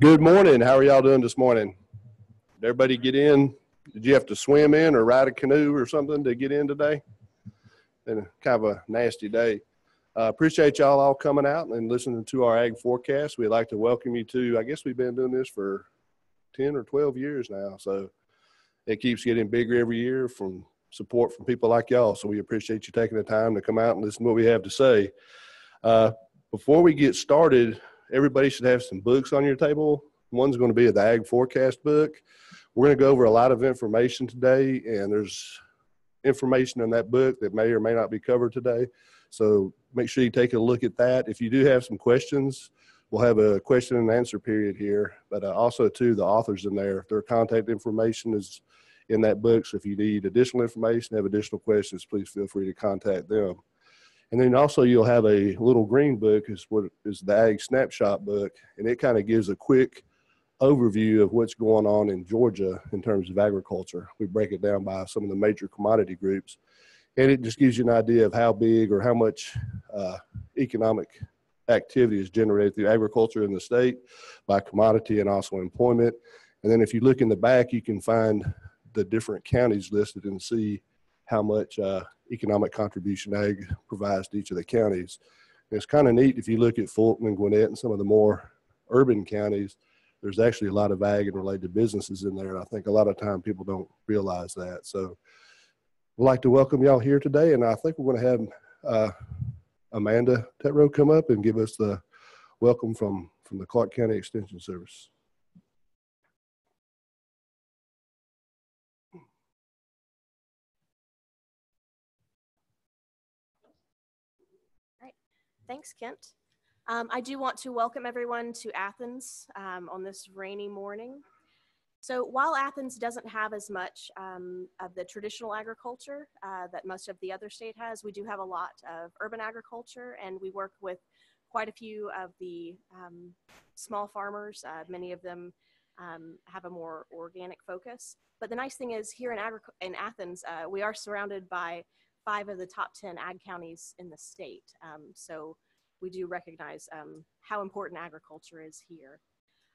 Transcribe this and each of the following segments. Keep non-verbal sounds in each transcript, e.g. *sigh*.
Good morning. How are y'all doing this morning? Did everybody get in? Did you have to swim in or ride a canoe or something to get in today? Been kind of a nasty day. Uh, appreciate y'all all coming out and listening to our ag forecast. We'd like to welcome you to, I guess we've been doing this for 10 or 12 years now. So it keeps getting bigger every year from support from people like y'all. So we appreciate you taking the time to come out and listen to what we have to say. Uh, before we get started, everybody should have some books on your table. One's going to be the Ag Forecast book. We're going to go over a lot of information today, and there's information in that book that may or may not be covered today. So make sure you take a look at that. If you do have some questions, we'll have a question and answer period here. But uh, also, too, the authors in there, their contact information is in that book. So if you need additional information, have additional questions, please feel free to contact them. And then also you'll have a little green book is what is the Ag Snapshot book, and it kind of gives a quick overview of what's going on in Georgia in terms of agriculture. We break it down by some of the major commodity groups, and it just gives you an idea of how big or how much uh, economic activity is generated through agriculture in the state by commodity and also employment. And then if you look in the back, you can find the different counties listed and see how much uh, economic contribution ag provides to each of the counties. And it's kind of neat if you look at Fulton and Gwinnett and some of the more urban counties, there's actually a lot of ag and related businesses in there. And I think a lot of time people don't realize that. So we'd like to welcome y'all here today. And I think we're going to have uh, Amanda Tetro come up and give us the welcome from, from the Clarke County Extension Service. Thanks, Kent. Um, I do want to welcome everyone to Athens um, on this rainy morning. So while Athens doesn't have as much um, of the traditional agriculture uh, that most of the other state has, we do have a lot of urban agriculture and we work with quite a few of the um, small farmers. Uh, many of them um, have a more organic focus. But the nice thing is here in, in Athens, uh, we are surrounded by five of the top 10 ag counties in the state. Um, so we do recognize um, how important agriculture is here.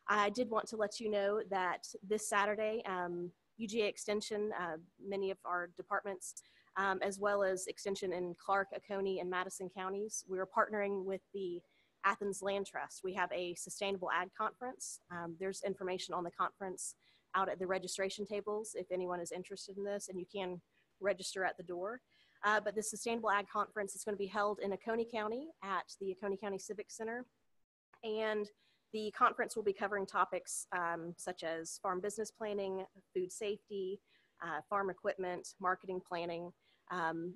I did want to let you know that this Saturday, um, UGA Extension, uh, many of our departments, um, as well as Extension in Clarke, Oconee, and Madison counties, we are partnering with the Athens Land Trust. We have a sustainable ag conference. Um, there's information on the conference out at the registration tables if anyone is interested in this, and you can register at the door. Uh, but the Sustainable Ag Conference is going to be held in Oconee County at the Oconee County Civic Center. And the conference will be covering topics um, such as farm business planning, food safety, uh, farm equipment, marketing planning, um,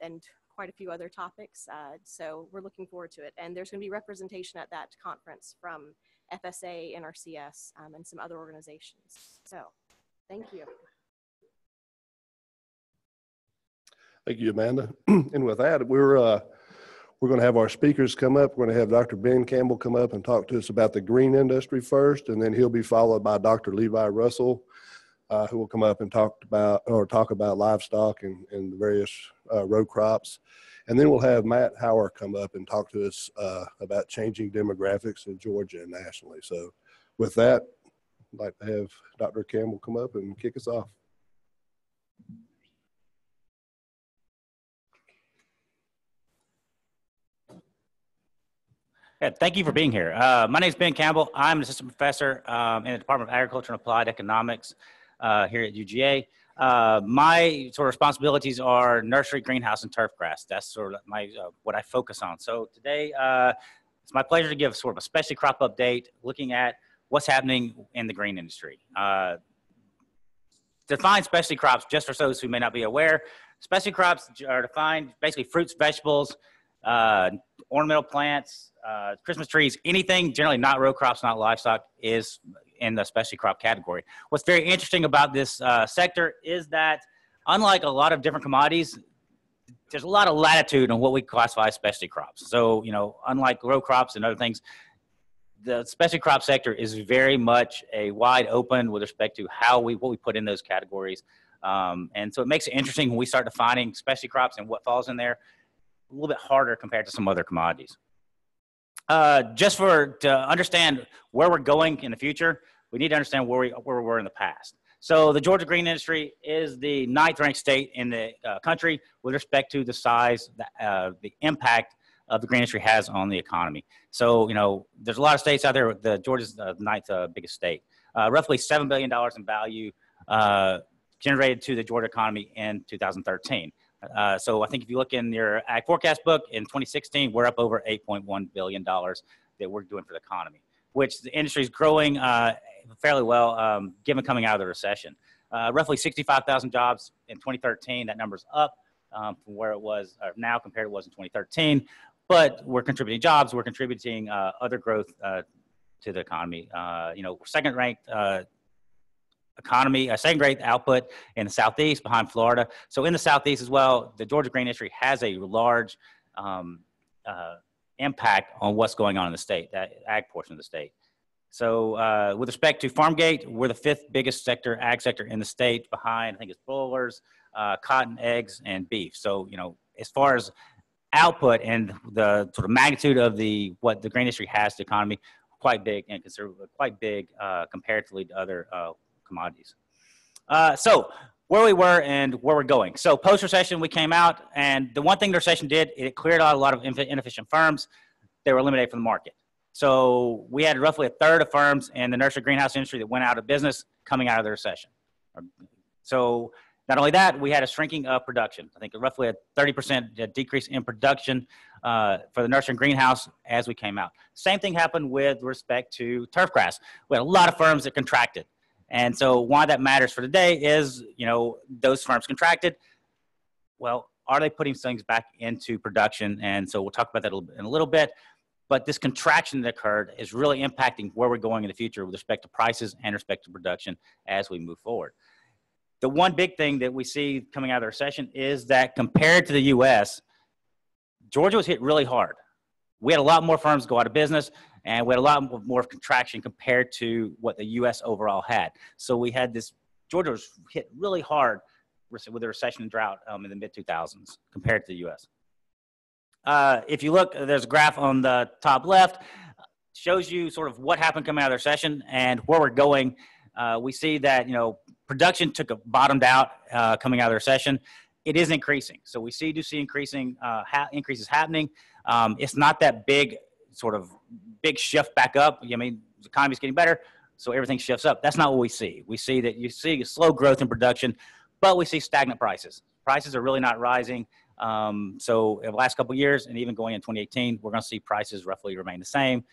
and quite a few other topics. Uh, so we're looking forward to it. And there's going to be representation at that conference from FSA, NRCS, um, and some other organizations. So thank you. Thank you, Amanda. *clears throat* and with that, we're uh, we're going to have our speakers come up. We're going to have Dr. Ben Campbell come up and talk to us about the green industry first, and then he'll be followed by Dr. Levi Russell, uh, who will come up and talk about or talk about livestock and, and the various uh, row crops. And then we'll have Matt Hauer come up and talk to us uh, about changing demographics in Georgia and nationally. So, with that, I'd like to have Dr. Campbell come up and kick us off. Yeah, thank you for being here. Uh, my name is Ben Campbell. I'm an assistant professor um, in the Department of Agriculture and Applied Economics uh, here at UGA. Uh, my sort of responsibilities are nursery, greenhouse, and turf grass. That's sort of my uh, what I focus on. So today, uh, it's my pleasure to give sort of a specialty crop update, looking at what's happening in the green industry. Uh, define specialty crops, just for those who may not be aware. Specialty crops are defined basically fruits, vegetables, uh, ornamental plants, uh, Christmas trees, anything generally not row crops, not livestock, is in the specialty crop category. What's very interesting about this uh, sector is that, unlike a lot of different commodities, there's a lot of latitude on what we classify as specialty crops. So, you know, unlike row crops and other things, the specialty crop sector is very much a wide open with respect to how we what we put in those categories. Um, and so it makes it interesting when we start defining specialty crops and what falls in there a little bit harder compared to some other commodities. Uh, just for to understand where we're going in the future, we need to understand where we where we were in the past. So the Georgia green industry is the ninth ranked state in the uh, country with respect to the size, the, uh, the impact of the green industry has on the economy. So you know, there's a lot of states out there. The Georgia's the ninth uh, biggest state. Uh, roughly seven billion dollars in value uh, generated to the Georgia economy in 2013. Uh, so I think if you look in your ag forecast book in 2016, we're up over 8.1 billion dollars that we're doing for the economy, which the industry is growing uh, fairly well, um, given coming out of the recession. Uh, roughly 65,000 jobs in 2013. That number's up um, from where it was now compared to what it was in 2013. But we're contributing jobs. We're contributing uh, other growth uh, to the economy. Uh, you know, second ranked economy, a second great output in the southeast behind Florida. So in the southeast as well, the Georgia green industry has a large um, uh, impact on what's going on in the state, that ag portion of the state. So uh, with respect to Farmgate, we're the fifth biggest sector, ag sector in the state behind, I think it's broilers, uh, cotton, eggs, and beef. So, you know, as far as output and the sort of magnitude of the what the green industry has to economy, quite big and consider quite big uh, comparatively to other uh, commodities. Uh, so where we were and where we're going. So post recession, we came out, and the one thing the recession did, it cleared out a lot of inefficient firms. They were eliminated from the market. So we had roughly a third of firms in the nursery greenhouse industry that went out of business coming out of the recession. So not only that, we had a shrinking of production. I think roughly a 30% decrease in production uh, for the nursery greenhouse as we came out. Same thing happened with respect to turf grass. We had a lot of firms that contracted. And so why that matters for today is, you know, those firms contracted. Well, are they putting things back into production? And so we'll talk about that in a little bit. But this contraction that occurred is really impacting where we're going in the future with respect to prices and respect to production as we move forward. The one big thing that we see coming out of the recession is that compared to the US, Georgia was hit really hard. We had a lot more firms go out of business and we had a lot more contraction compared to what the U.S. overall had. So we had this. Georgia was hit really hard with the recession and drought um, in the mid 2000s compared to the U.S. Uh, if you look, there's a graph on the top left, shows you sort of what happened coming out of the recession and where we're going. Uh, we see that you know production took a bottomed out uh, coming out of the recession. It is increasing, so we see do see increasing uh, ha- increases happening. Um, it's not that big sort of big shift back up. I mean, the economy's getting better, so everything shifts up. That's not what we see. We see that you see slow growth in production, but we see stagnant prices. Prices are really not rising. Um, so in the last couple years, and even going in 2018, we're going to see prices roughly remain the same.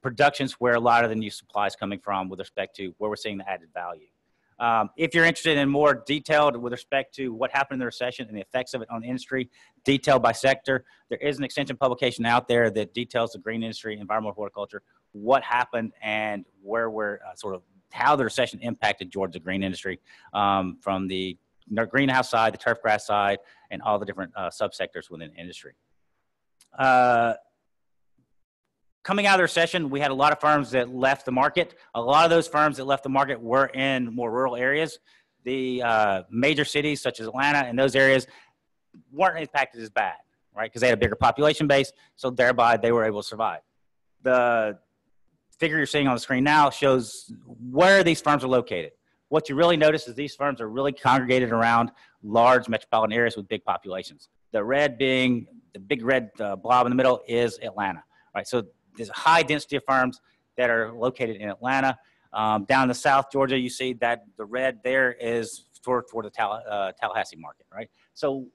Production's where a lot of the new supply is coming from with respect to where we're seeing the added value. Um, if you're interested in more detailed with respect to what happened in the recession and the effects of it on the industry, detailed by sector, there is an extension publication out there that details the green industry, environmental horticulture, what happened, and where we're uh, sort of how the recession impacted Georgia green industry um, from the greenhouse side, the turf grass side, and all the different uh, subsectors within the industry. Uh, coming out of the recession, we had a lot of firms that left the market. A lot of those firms that left the market were in more rural areas. The uh, major cities, such as Atlanta and those areas, weren't impacted as bad, right? Because they had a bigger population base, so thereby they were able to survive. The figure you're seeing on the screen now shows where these firms are located. What you really notice is these firms are really congregated around large metropolitan areas with big populations. The red being the big red uh, blob in the middle is Atlanta, right? So there's a high density of firms that are located in Atlanta. Um, down in the South Georgia, you see that the red there is toward, toward the Tall, uh, Tallahassee market, right? So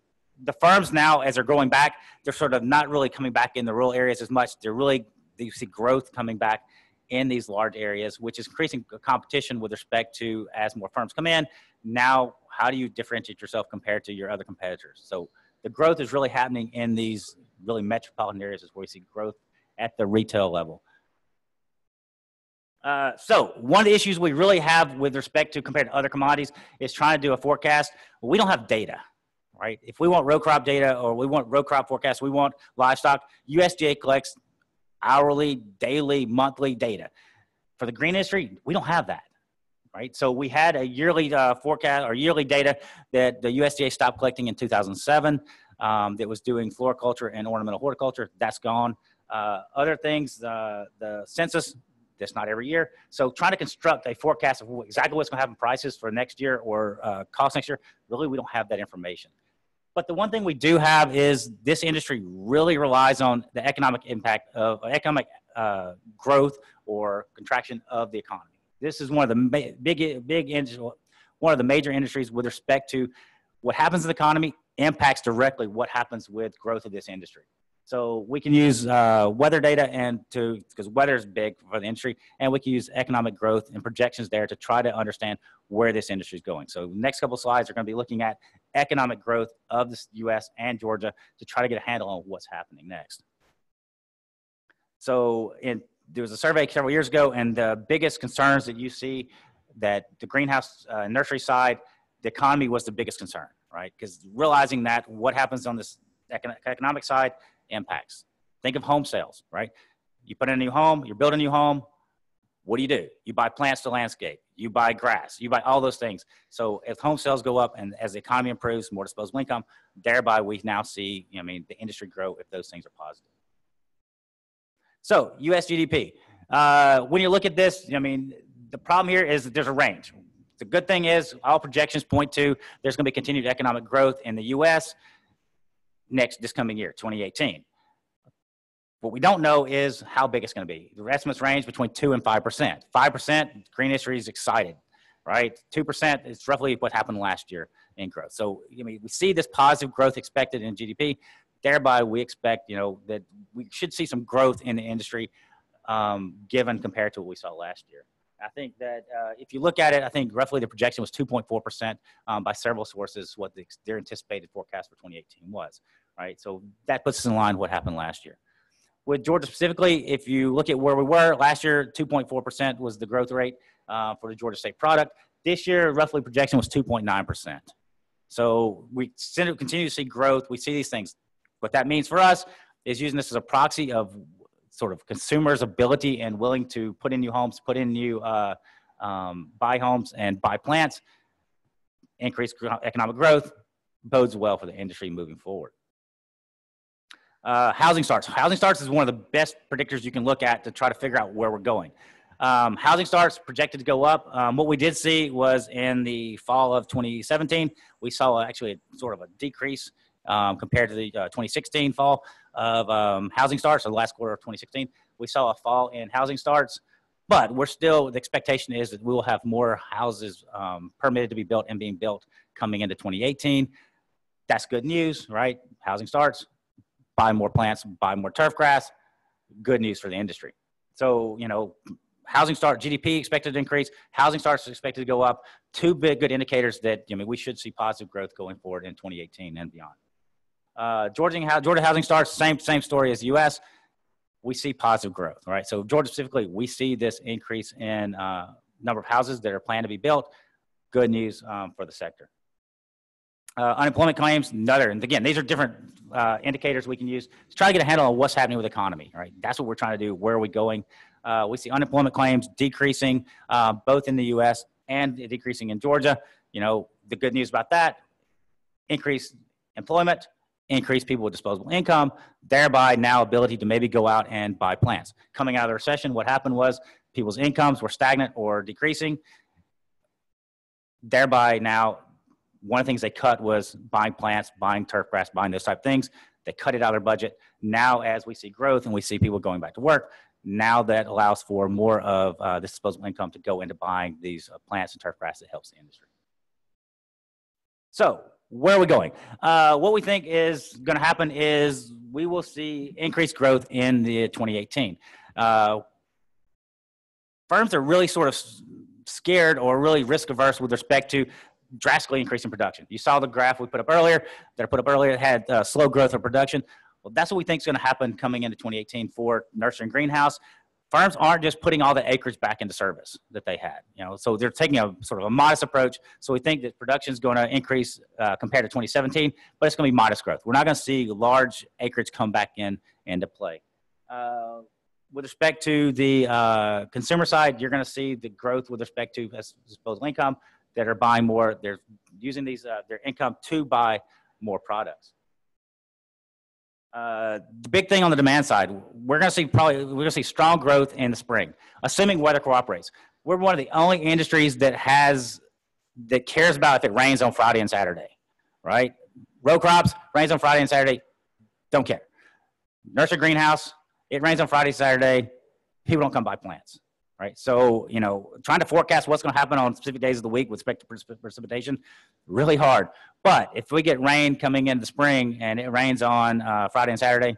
the firms now, as they're going back, they're sort of not really coming back in the rural areas as much. They're really, you see growth coming back in these large areas, which is increasing competition with respect to as more firms come in. Now, how do you differentiate yourself compared to your other competitors? So the growth is really happening in these really metropolitan areas is where we see growth at the retail level. Uh, so one of the issues we really have with respect to compared to other commodities is trying to do a forecast. We don't have data, right? If we want row crop data or we want row crop forecast, we want livestock, USDA collects hourly, daily, monthly data. For the green industry, we don't have that, right? So we had a yearly uh, forecast or yearly data that the USDA stopped collecting in 2007 um, that was doing floriculture and ornamental horticulture. That's gone. Uh, other things, uh, the census, that's not every year. So trying to construct a forecast of exactly what's going to happen prices for next year or uh, cost next year, really, we don't have that information. But the one thing we do have is this industry really relies on the economic impact of economic uh, growth or contraction of the economy. This is one of the big, big, one of the major industries with respect to what happens in the economy impacts directly what happens with growth of this industry. So we can use uh, weather data and to because weather is big for the industry, and we can use economic growth and projections there to try to understand where this industry is going. So next couple slides are going to be looking at economic growth of the U.S. and Georgia to try to get a handle on what's happening next. So in, there was a survey several years ago, and the biggest concerns that you see that the greenhouse uh, nursery side, the economy was the biggest concern, right? Because realizing that what happens on this economic side impacts. Think of home sales, right? You put in a new home, you're building a new home. What do you do? You buy plants to landscape. You buy grass. You buy all those things. So if home sales go up and as the economy improves, more disposable income, thereby we now see, you know, I mean, the industry grow if those things are positive. So U.S. GDP. Uh, when you look at this, I mean, the problem here is that there's a range. The good thing is all projections point to there's going to be continued economic growth in the U.S. next this coming year, 2018. What we don't know is how big it's going to be. The estimates range between two and five percent. Five percent, green industry is excited, right? Two percent is roughly what happened last year in growth. So I mean, we see this positive growth expected in GDP. Thereby, we expect you know that we should see some growth in the industry, um, given compared to what we saw last year. I think that uh, if you look at it, I think roughly the projection was 2.4 percent um, by several sources. What the, their anticipated forecast for 2018 was, right? So that puts us in line with what happened last year with Georgia specifically, if you look at where we were last year, 2.4% was the growth rate uh, for the Georgia State product. This year, roughly projection was 2.9%. So we continue to see growth. We see these things. What that means for us is using this as a proxy of sort of consumers' ability and willing to put in new homes, put in new uh, um, buy homes and buy plants, increase economic growth, bodes well for the industry moving forward. Uh, housing starts. Housing starts is one of the best predictors you can look at to try to figure out where we're going. Um, housing starts projected to go up. Um, what we did see was in the fall of 2017, we saw actually sort of a decrease um, compared to the uh, 2016 fall of um, housing starts, or the last quarter of 2016. We saw a fall in housing starts, but we're still, the expectation is that we will have more houses um, permitted to be built and being built coming into 2018. That's good news, right? Housing starts, buy more plants, buy more turf grass. Good news for the industry. So, you know, housing start, GDP expected to increase, housing starts expected to go up. Two big good indicators that, I mean, we should see positive growth going forward in 2018 and beyond. Uh, Georgia, Georgia housing starts, same, same story as the US. We see positive growth, right? So Georgia specifically, we see this increase in uh, number of houses that are planned to be built. Good news um, for the sector. Uh, unemployment claims, another. And again, these are different uh, indicators we can use to try to get a handle on what's happening with the economy, right? That's what we're trying to do. Where are we going? Uh, we see unemployment claims decreasing uh, both in the U.S. and decreasing in Georgia. You know, the good news about that, increased employment, increased people with disposable income, thereby now ability to maybe go out and buy plants. Coming out of the recession, what happened was people's incomes were stagnant or decreasing. Thereby now one of the things they cut was buying plants, buying turf grass, buying those type of things. They cut it out of their budget. Now, as we see growth and we see people going back to work, now that allows for more of uh, this disposable income to go into buying these uh, plants and turf grass that helps the industry. So, where are we going? Uh, what we think is going to happen is we will see increased growth in the 2018. Uh, firms are really sort of scared or really risk averse with respect to drastically increasing production. You saw the graph we put up earlier, that I put up earlier, had uh, slow growth of production. Well, that's what we think is going to happen coming into 2018 for nursery and greenhouse. Farms aren't just putting all the acreage back into service that they had, you know. So they're taking a sort of a modest approach. So we think that production is going to increase uh, compared to 2017, but it's going to be modest growth. We're not going to see large acreage come back in into play. Uh, with respect to the uh, consumer side, you're going to see the growth with respect to disposable income that are buying more. They're using these uh, their income to buy more products. Uh, the big thing on the demand side, we're going to see probably we're going to see strong growth in the spring, assuming weather cooperates. We're one of the only industries that has that cares about if it rains on Friday and Saturday, right? Row crops rains on Friday and Saturday, don't care. Nursery greenhouse, it rains on Friday, Saturday, people don't come buy plants, right? So you know, trying to forecast what's going to happen on specific days of the week with respect to precip- precipitation, really hard. But if we get rain coming in the spring and it rains on uh, Friday and Saturday,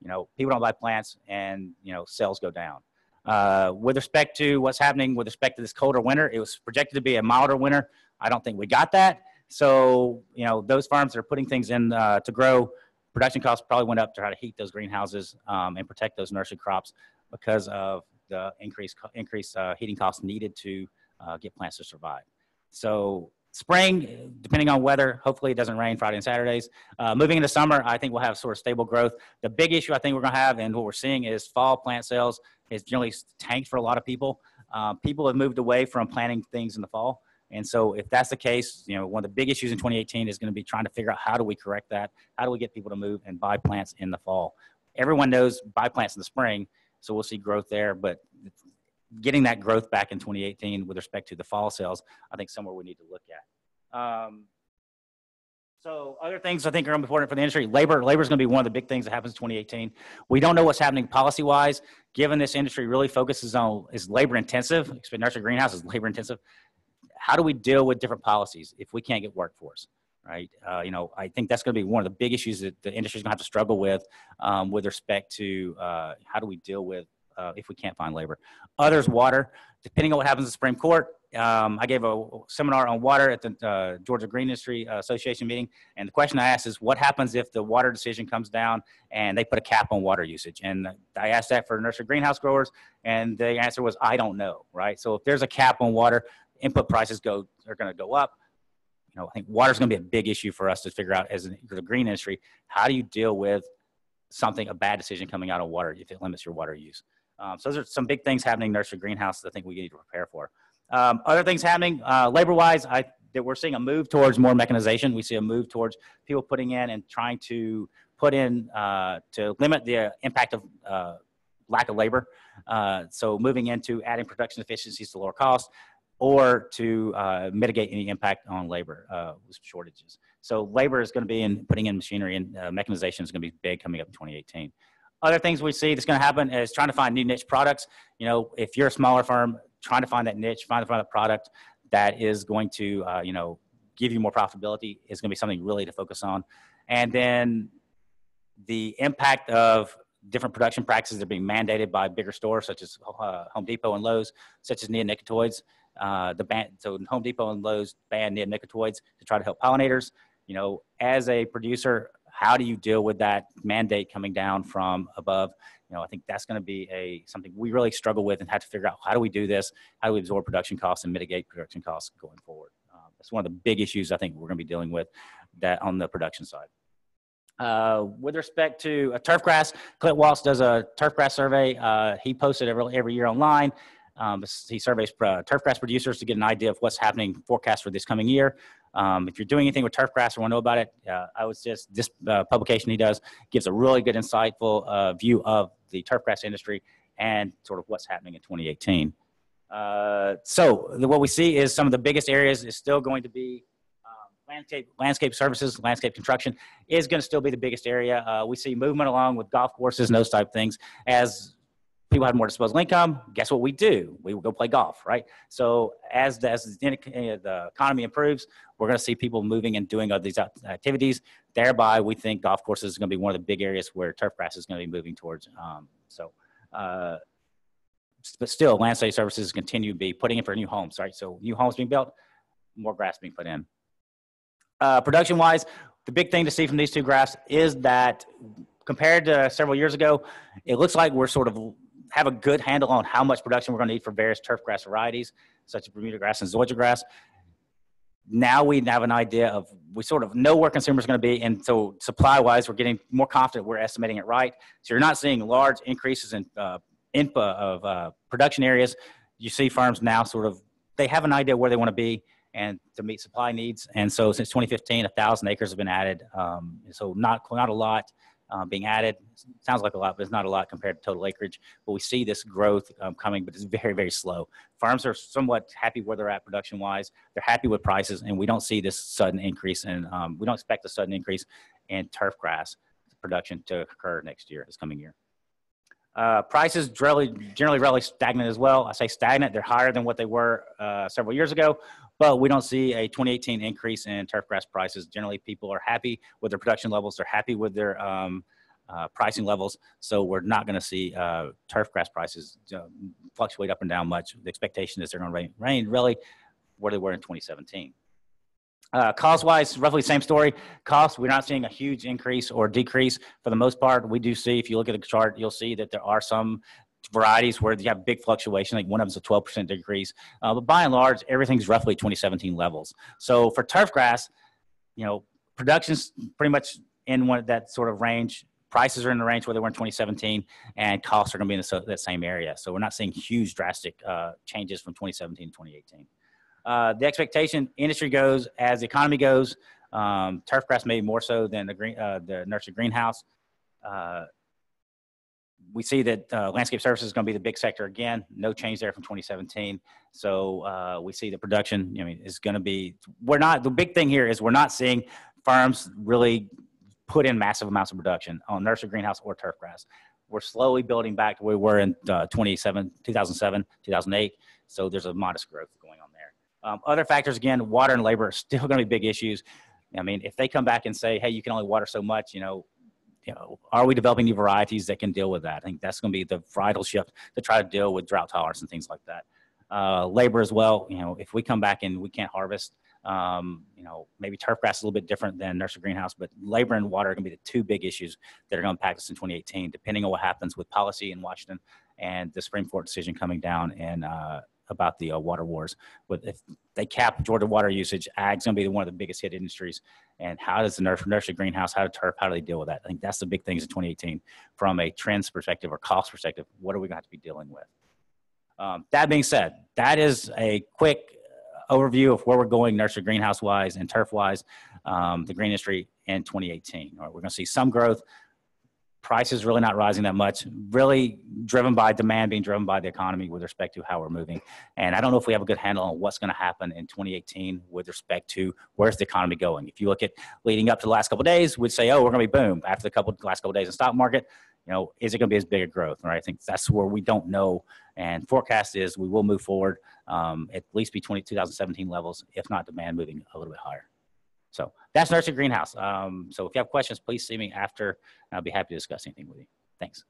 you know, people don't buy plants and, you know, sales go down. Uh, with respect to what's happening with respect to this colder winter, it was projected to be a milder winter. I don't think we got that. So, you know, those farms that are putting things in uh, to grow, production costs probably went up to try to heat those greenhouses um, and protect those nursery crops because of the increased, increased uh, heating costs needed to uh, get plants to survive. So spring, depending on weather, hopefully it doesn't rain Friday and Saturdays. Uh, moving into summer, I think we'll have sort of stable growth. The big issue I think we're going to have, and what we're seeing is fall plant sales is generally tanked for a lot of people. Um, people have moved away from planting things in the fall. And so if that's the case, you know, one of the big issues in 2018 is going to be trying to figure out how do we correct that? How do we get people to move and buy plants in the fall? Everyone knows buy plants in the spring, so we'll see growth there, but getting that growth back in 2018 with respect to the fall sales, I think somewhere we need to look at. Um, so other things I think are important for the industry. Labor, labor is going to be one of the big things that happens in 2018. We don't know what's happening policy wise. Given this industry really focuses on is labor intensive, nursery greenhouse is labor intensive. How do we deal with different policies if we can't get workforce? Right. Uh, you know, I think that's going to be one of the big issues that the industry is going to have to struggle with, um, with respect to uh, how do we deal with uh, if we can't find labor. Others, water. Depending on what happens in the Supreme Court, um, I gave a seminar on water at the uh, Georgia Green Industry Association meeting, and the question I asked is, what happens if the water decision comes down and they put a cap on water usage? And I asked that for nursery greenhouse growers, and the answer was, I don't know. Right. So if there's a cap on water, input prices go are going to go up. You know, I think water is going to be a big issue for us to figure out as the green industry. How do you deal with something, a bad decision coming out of water if it limits your water use? Um, so those are some big things happening in nursery greenhouses I think we need to prepare for. Um, other things happening uh, labor-wise, I that we're seeing a move towards more mechanization. We see a move towards people putting in and trying to put in uh, to limit the uh, impact of uh, lack of labor. Uh, so moving into adding production efficiencies to lower cost or to uh, mitigate any impact on labor shortages. So labor is going to be in putting in machinery and mechanization is going to be big coming up in 2018 other things we see that's going to happen is trying to find new niche products. You know, if you're a smaller firm, trying to find that niche, find, find a product that is going to, uh, you know, give you more profitability is going to be something really to focus on. And then the impact of different production practices that are being mandated by bigger stores such as uh, Home Depot and Lowe's, such as neonicotinoids. Uh, the ban- so Home Depot and Lowe's ban neonicotinoids to try to help pollinators. You know, as a producer, how do you deal with that mandate coming down from above? You know, I think that's going to be a something we really struggle with and have to figure out how do we do this? How do we absorb production costs and mitigate production costs going forward? Um, that's one of the big issues I think we're going to be dealing with that on the production side. Uh, with respect to uh, turf grass, Clint Waltz does a turf grass survey. Uh, he posts it every, every year online. Um, he surveys uh, turf grass producers to get an idea of what's happening forecast for this coming year. Um, if you're doing anything with turf grass or want to know about it, uh, I was just this uh, publication he does gives a really good, insightful uh, view of the turf grass industry and sort of what's happening in 2018. Uh, so what we see is some of the biggest areas is still going to be um, landscape landscape services, landscape construction is going to still be the biggest area. Uh, we see movement along with golf courses and those type things as people have more disposable income. Guess what we do? We will go play golf, right? So as the, as the economy improves, we're going to see people moving and doing these activities. Thereby, we think golf courses is going to be one of the big areas where turf grass is going to be moving towards. Um, so, uh, but still, landscape services continue to be putting in for new homes, right? So new homes being built, more grass being put in. Uh, production wise, the big thing to see from these two graphs is that compared to several years ago, it looks like we're sort of have a good handle on how much production we're going to need for various turf grass varieties, such as Bermuda grass and Zoysia grass. Now we have an idea of we sort of know where consumers are going to be, and so supply wise, we're getting more confident we're estimating it right. So you're not seeing large increases in uh, of uh, production areas. You see farms now sort of they have an idea where they want to be and to meet supply needs. And so since 2015, a thousand acres have been added. Um, so not not a lot uh, being added. Sounds like a lot, but it's not a lot compared to total acreage. But we see this growth um, coming, but it's very, very slow. Farms are somewhat happy where they're at production wise. They're happy with prices, and we don't see this sudden increase, and um, we don't expect a sudden increase in turf grass production to occur next year, this coming year. Uh, prices generally, generally really stagnant as well. I say stagnant; they're higher than what they were uh, several years ago, but we don't see a 2018 increase in turf grass prices. Generally, people are happy with their production levels. They're happy with their um, uh, pricing levels. So we're not going to see uh, turf grass prices uh, fluctuate up and down much. The expectation is they're going to remain, really where they were in 2017. Uh, cost wise, roughly same story. Cost, we're not seeing a huge increase or decrease for the most part. We do see, if you look at the chart, you'll see that there are some varieties where you have big fluctuation, like one of them's a 12% decrease. Uh, but by and large, everything's roughly 2017 levels. So for turf grass, you know, production's pretty much in one that sort of range. Prices are in the range where they were in 2017, and costs are going to be in the, that same area. So we're not seeing huge drastic uh, changes from 2017 to 2018. Uh, the expectation industry goes as the economy goes. Um, turf grass maybe more so than the green, uh, the nursery greenhouse. Uh, we see that uh, landscape services is going to be the big sector again. No change there from 2017. So uh, we see the production. I mean, is going to be. We're not. The big thing here is we're not seeing farms really put in massive amounts of production on nursery greenhouse or turf grass. We're slowly building back to where we were in uh, 27, 2007, 2008. So there's a modest growth going on there. Um, other factors, again, water and labor are still going to be big issues. I mean, if they come back and say, hey, you can only water so much, you know, you know, are we developing new varieties that can deal with that? I think that's going to be the vital shift to try to deal with drought tolerance and things like that. Uh, labor as well. You know, if we come back and we can't harvest, um, you know, maybe turf grass is a little bit different than nursery greenhouse, but labor and water are going to be the two big issues that are going to impact us in 2018, depending on what happens with policy in Washington and the Supreme Court decision coming down in uh, about the uh, water wars. But if they cap Georgia water usage, ag's going to be one of the biggest hit industries. And how does the nursery, nursery greenhouse, how to turf, how do they deal with that? I think that's the big things in 2018 from a trends perspective or cost perspective. What are we going to have to be dealing with? Um, that being said, that is a quick overview of where we're going nursery greenhouse wise and turf wise, um, the green industry in 2018. All right, we're going to see some growth, prices really not rising that much, really driven by demand being driven by the economy with respect to how we're moving. And I don't know if we have a good handle on what's going to happen in 2018 with respect to where's the economy going. If you look at leading up to the last couple days, we'd say, oh, we're going to be boom. After the couple last couple days in stock market, you know, is it going to be as big a growth? Right? I think that's where we don't know. And forecast is we will move forward um, at least be 20, 2017 levels, if not demand moving a little bit higher. So that's Nursery Greenhouse. Um, so if you have questions, please see me after. I'll be happy to discuss anything with you. Thanks.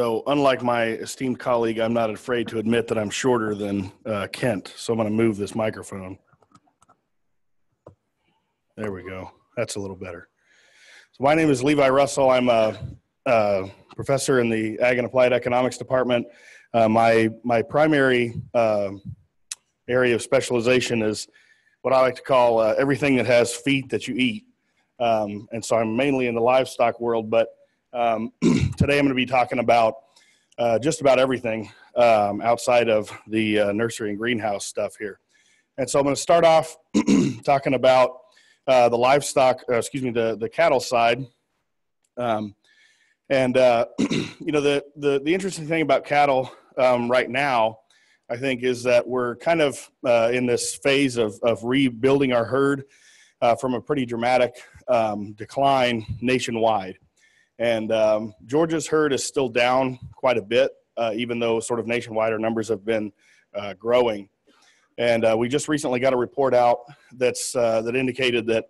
So unlike my esteemed colleague, I'm not afraid to admit that I'm shorter than uh, Kent. So I'm going to move this microphone. There we go. That's a little better. So my name is Levi Russell. I'm a, a professor in the Ag and Applied Economics Department. Uh, my my primary uh, area of specialization is what I like to call uh, everything that has feet that you eat. Um, and so I'm mainly in the livestock world, but um, *clears throat* today I'm going to be talking about uh, just about everything um, outside of the uh, nursery and greenhouse stuff here. And so I'm going to start off *clears throat* talking about uh, the livestock, uh, excuse me, the, the cattle side. Um, and, uh, *clears throat* you know, the, the, the interesting thing about cattle um, right now, I think, is that we're kind of uh, in this phase of, of rebuilding our herd from a pretty dramatic um, decline nationwide. And um, Georgia's herd is still down quite a bit, uh, even though sort of nationwide our numbers have been uh, growing. And uh, we just recently got a report out that's uh, that indicated that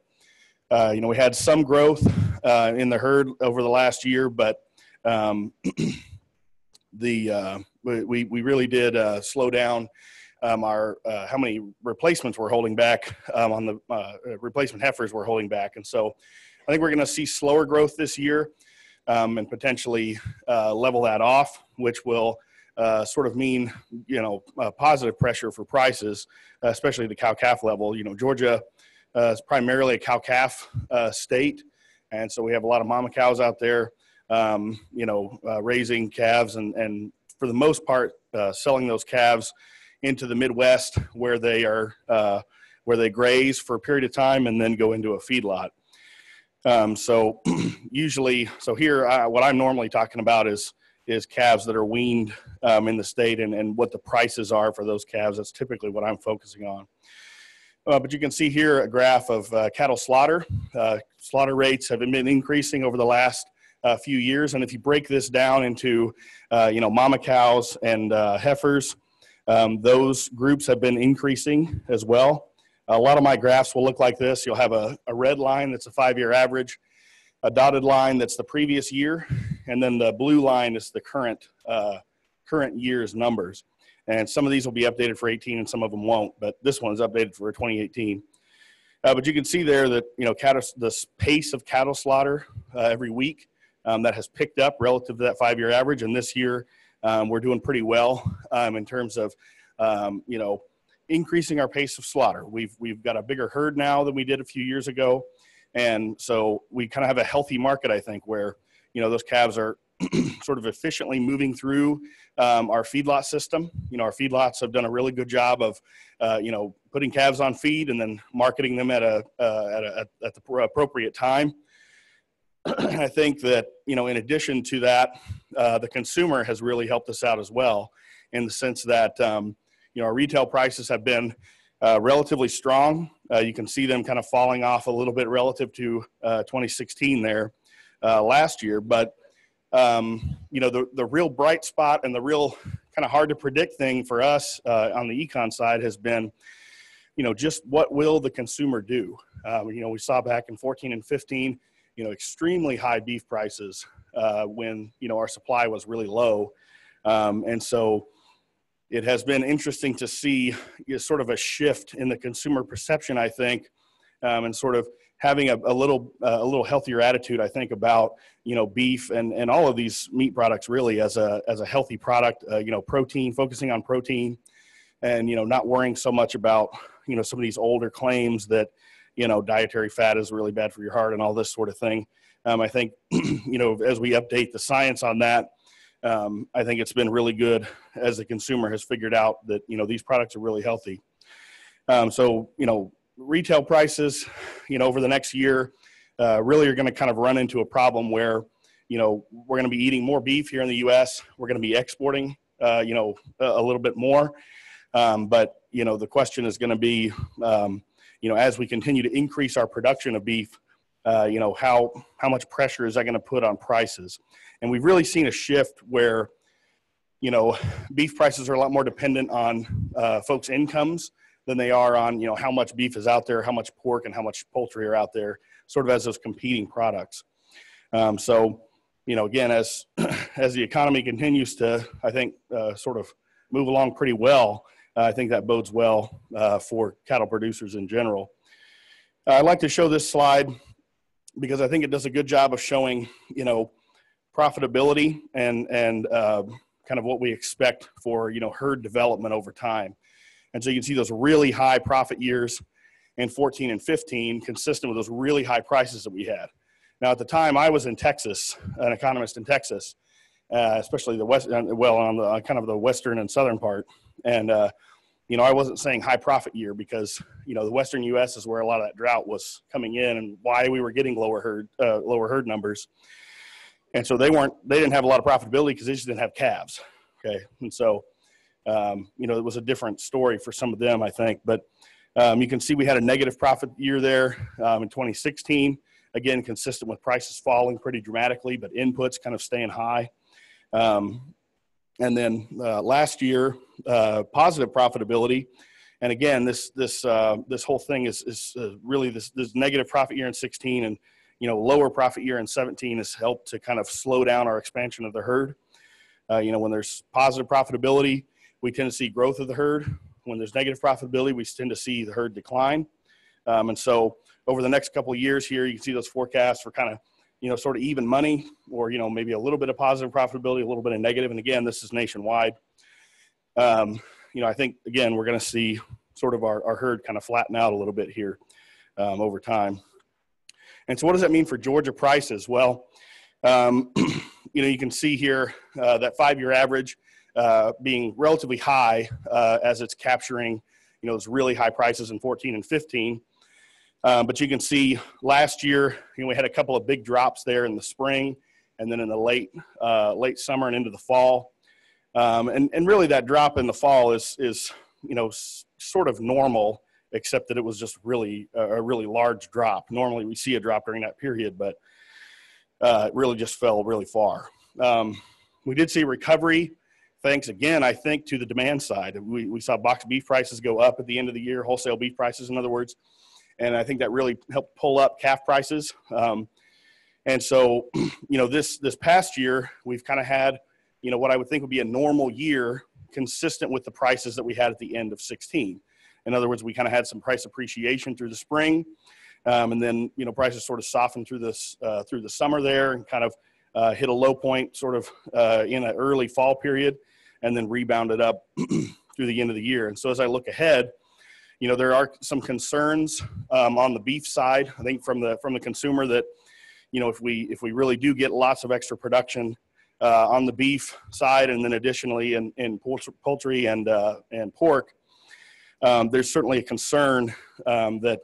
uh, you know we had some growth uh, in the herd over the last year, but um, *clears throat* the we we really did slow down um, our how many replacements we're holding back um, on the replacement heifers we're holding back, and so I think we're going to see slower growth this year um, and potentially uh, level that off, which will uh, sort of mean, you know, uh, positive pressure for prices, especially the cow calf level. You know, Georgia uh, is primarily a cow calf uh, state, and so we have a lot of mama cows out there, um, you know, uh, raising calves and and for the most part selling those calves into the Midwest where they are where they graze for a period of time and then go into a feedlot. Um, so *clears throat* usually, so here, uh, what I'm normally talking about is is calves that are weaned um, in the state and, and what the prices are for those calves. That's typically what I'm focusing on. Uh, but you can see here a graph of uh, cattle slaughter. Uh, slaughter rates have been increasing over the last uh, few years, and if you break this down into, uh, you know, mama cows and heifers, um, those groups have been increasing as well. A lot of my graphs will look like this. You'll have a, a red line that's a five-year average, a dotted line that's the previous year, and then the blue line is the current uh, current year's numbers. And some of these will be updated for 18, and some of them won't. But this one's updated for 2018. Uh, but you can see there that you know cattle, the pace of cattle slaughter uh, every week um, that has picked up relative to that five-year average. And this year um, we're doing pretty well um, in terms of um, you know increasing our pace of slaughter. We've we've got a bigger herd now than we did a few years ago, and so we kind of have a healthy market, I think, where you know those calves are *clears throat* sort of efficiently moving through um, our feedlot system. You know, our feedlots have done a really good job of, uh, you know, putting calves on feed and then marketing them at a, uh, at, a at the appropriate time. *clears throat* I think that you know, in addition to that, uh, the consumer has really helped us out as well, in the sense that um, know our retail prices have been uh, relatively strong. Uh, you can see them kind of falling off a little bit relative to uh, 2016 there uh, last year, but um, you know the the real bright spot and the real kind of hard to predict thing for us uh, on the econ side has been you know just what will the consumer do? Um, you know we saw back in 14 and 15 you know extremely high beef prices uh, when you know our supply was really low. Um, and so it has been interesting to see sort of a shift in the consumer perception i think um, and sort of having a, a little uh, a little healthier attitude, I think, about you know beef and, and all of these meat products really as a as a healthy product. Uh, you know, protein, focusing on protein, and you know not worrying so much about you know some of these older claims that you know dietary fat is really bad for your heart and all this sort of thing. Um, I think *clears throat* you know as we update the science on that. Um, I think it's been really good as the consumer has figured out that you know these products are really healthy. Um, so you know retail prices, you know, over the next year, uh, really are going to kind of run into a problem where, you know, we're going to be eating more beef here in the U.S. We're going to be exporting, uh, you know, a, a, little bit more. Um, but you know, the question is going to be, um, you know, as we continue to increase our production of beef, uh, you know, how how much pressure is that going to put on prices? And we've really seen a shift where, you know, beef prices are a lot more dependent on uh, folks' incomes than they are on you know how much beef is out there, how much pork and how much poultry are out there, sort of as those competing products. Um, so you know again as *clears throat* as the economy continues to I think uh, sort of move along pretty well, uh, I think that bodes well uh, for cattle producers in general. I'd like to show this slide because I think it does a good job of showing you know profitability and and uh, kind of what we expect for you know herd development over time. And so you can see those really high profit years in 14 and 15, consistent with those really high prices that we had. Now, at the time, I was in Texas, an economist in Texas, uh, especially the west, uh, well, on the uh, kind of the western and southern part. And, uh, you know, I wasn't saying high profit year because, you know, the western U.S. is where a lot of that drought was coming in and why we were getting lower herd, uh, lower herd numbers. And so they weren't, they didn't have a lot of profitability because they just didn't have calves. Okay. And so, um, you know, it was a different story for some of them, I think. But um, you can see we had a negative profit year there um, in 2016. Again, consistent with prices falling pretty dramatically, but inputs kind of staying high. Um, and then uh, last year, uh, positive profitability. And again, this this uh, this whole thing is is uh, really this this negative profit year in 16 and you know lower profit year in 17 has helped to kind of slow down our expansion of the herd. Uh, you know, when there's positive profitability, we tend to see growth of the herd. When there's negative profitability, we tend to see the herd decline. Um, and so over the next couple of years here, you can see those forecasts for kind of you know, sort of even money or, you know, maybe a little bit of positive profitability, a little bit of negative. And again, this is nationwide. Um, you know, I think, again, we're going to see sort of our, our herd kind of flatten out a little bit here um, over time. And so what does that mean for Georgia prices? Well, um, *clears throat* you know, you can see here uh, that five-year average uh, being relatively high uh, as it's capturing, you know, those really high prices in 14 and 15. Um, but you can see last year, you know, we had a couple of big drops there in the spring and then in the late, uh, late summer and into the fall. Um, and, and really that drop in the fall is, is you know, s- sort of normal, except that it was just really, a really large drop. Normally we see a drop during that period, but uh, it really just fell really far. Um, we did see recovery, thanks again, I think, to the demand side. We, we saw box beef prices go up at the end of the year, wholesale beef prices, in other words. And I think that really helped pull up calf prices. Um, and so, *clears throat* you know, this this past year, we've kind of had, you know, what I would think would be a normal year, consistent with the prices that we had at the end of 16. In other words, we kind of had some price appreciation through the spring, um, and then you know prices sort of softened through this uh, through the summer there, and kind of uh, hit a low point sort of uh, in an early fall period, and then rebounded up *clears throat* through the end of the year. And so as I look ahead, you know there are some concerns um, on the beef side. I think from the from the consumer that you know if we if we really do get lots of extra production uh, on the beef side, and then additionally in in poultry- and uh, and pork, um, there's certainly a concern um, that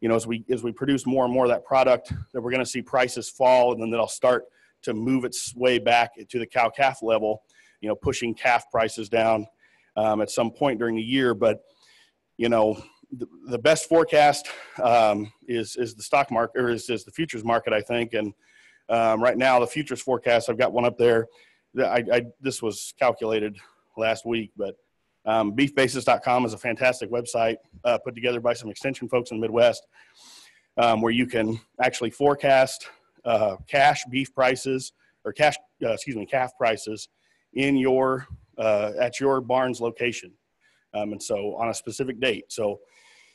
you know as we as we produce more and more of that product, that we're going to see prices fall, and then that'll start to move its way back to the cow calf level, you know, pushing calf prices down um, at some point during the year. But you know, the, the best forecast um, is is the stock market or is, is the futures market, I think. And um, right now, the futures forecast, I've got one up there. I, I this was calculated last week, but um, beefbasis.com is a fantastic website uh, put together by some extension folks in the Midwest, um, where you can actually forecast uh, cash beef prices or cash, uh, excuse me, calf prices in your uh, at your barn's location. Um, and so on a specific date. So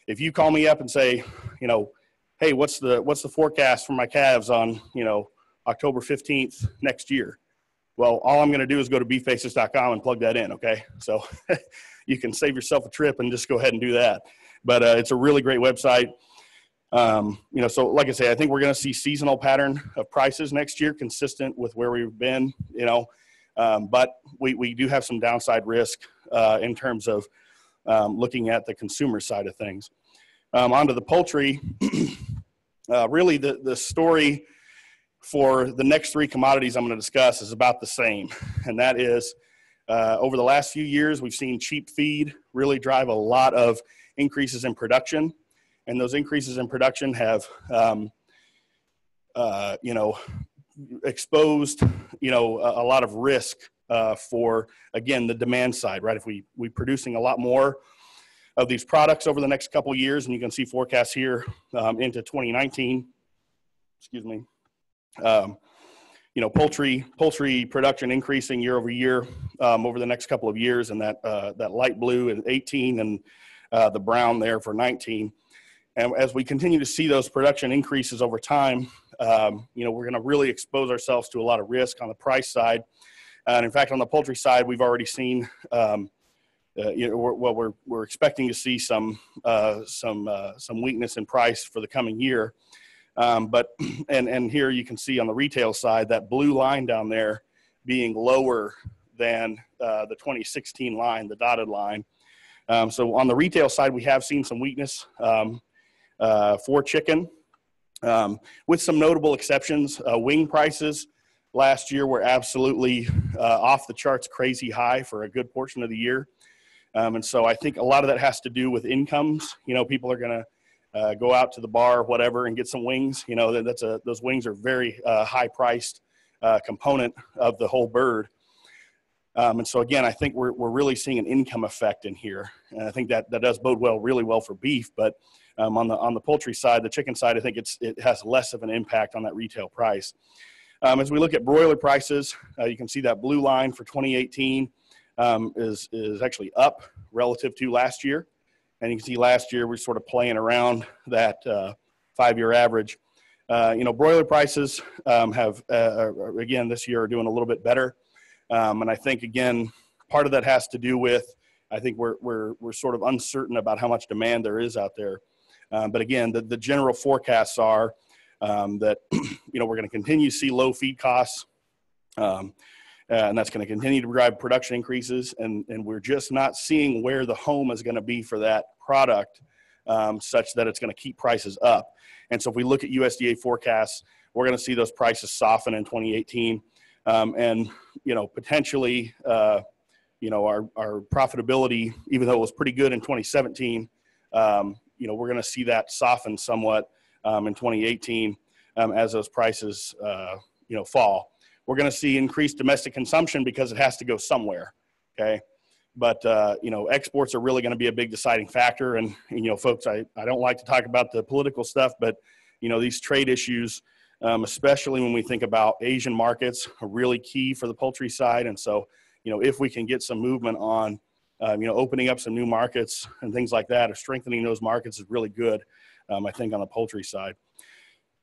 if you call me up and say, you know, hey, what's the what's the forecast for my calves on you know October fifteenth next year? Well, all I'm going to do is go to beefbasis.com and plug that in. Okay, so *laughs* you can save yourself a trip and just go ahead and do that. But uh, it's a really great website. Um, you know, so like I say, I think we're going to see seasonal pattern of prices next year, consistent with where we've been. You know, um, but we we do have some downside risk uh, in terms of um, looking at the consumer side of things. Um, onto the poultry, *clears throat* uh, really the, the story for the next three commodities I'm going to discuss is about the same. *laughs* And that is uh, over the last few years, we've seen cheap feed really drive a lot of increases in production. And those increases in production have, um, uh, you know, exposed, you know, a, a lot of risk uh, for again the demand side right if we we producing a lot more of these products over the next couple years and you can see forecasts here um, into 2019 excuse me um, you know poultry poultry production increasing year over year um, over the next couple of years and that uh, that light blue in 18 and uh, the brown there for 19 and as we continue to see those production increases over time um, you know we're going to really expose ourselves to a lot of risk on the price side and in fact, on the poultry side, we've already seen, um, uh, you know, we're, well, we're, we're expecting to see some, uh, some, uh, some weakness in price for the coming year. Um, but, *clears throat* and, and here you can see on the retail side, that blue line down there being lower than uh, the 2016 line, the dotted line. Um, so on the retail side, we have seen some weakness um, uh, for chicken, um, with some notable exceptions. Uh, wing prices last year were absolutely uh, off the charts crazy high for a good portion of the year. Um, and so I think a lot of that has to do with incomes. You know, people are going to uh, go out to the bar, whatever, and get some wings. You know, that, that's a those wings are very uh, high priced uh, component of the whole bird. Um, and so again, I think we're we're really seeing an income effect in here, and I think that that does bode well, really well for beef. But um, on the on the poultry side, the chicken side, I think it's it has less of an impact on that retail price. Um, as we look at broiler prices, uh, you can see that blue line for 2018 um, is, is actually up relative to last year. And you can see last year we're sort of playing around *laughs* that uh, five year average. Uh, you know, broiler prices um, have, uh, again, this year are doing a little bit better. Um, and I think, again, part of that has to do with, I think we're, we're, we're sort of uncertain about how much demand there is out there. Um, but again, the, the general forecasts are um, that, *clears throat* you know, we're going to continue to see low feed costs. Um, and that's going to continue to drive production increases. And, and we're just not seeing where the home is going to be for that product um, such that it's going to keep prices up. And so if we look at USDA forecasts, we're going to see those prices soften in 2018. Um, and, you know, potentially, uh, you know, our, our profitability, even though it was pretty good in 2017, um, you know, we're going to see that soften somewhat um, in 2018 um, as those prices, uh, you know, fall. We're going to see increased domestic consumption because it has to go somewhere. Okay. But, uh, you know, exports are really going to be a big deciding factor. And, you know, folks, I, I don't like to talk about the political stuff, but, you know, these trade issues, um, especially when we think about Asian markets, are really key for the poultry side. And so, you know, if we can get some movement on, um, you know, opening up some new markets and things like that, or strengthening those markets is really good, um, I think, on the poultry side.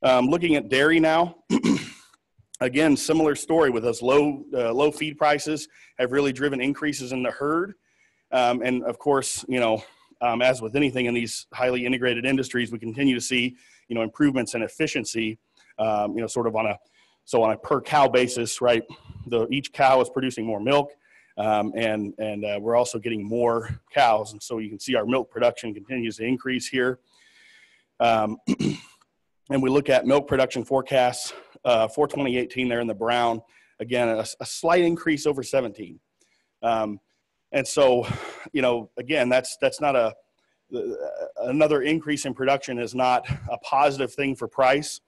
Um, looking at dairy now, *clears throat* again, similar story with those low, uh, low feed prices have really driven increases in the herd. Um, and of course, you know, um, as with anything in these highly integrated industries, we continue to see, you know, improvements in efficiency, um, you know, sort of on a, so on a per cow basis, right? The, each cow is producing more milk. Um, and and uh, we're also getting more cows, and so you can see our milk production continues to increase here. Um, *clears throat* and we look at milk production forecasts uh, for 2018 there in the brown. Again, a, a slight increase over 17. Um, and so, you know, again, that's that's not a another increase in production is not a positive thing for price,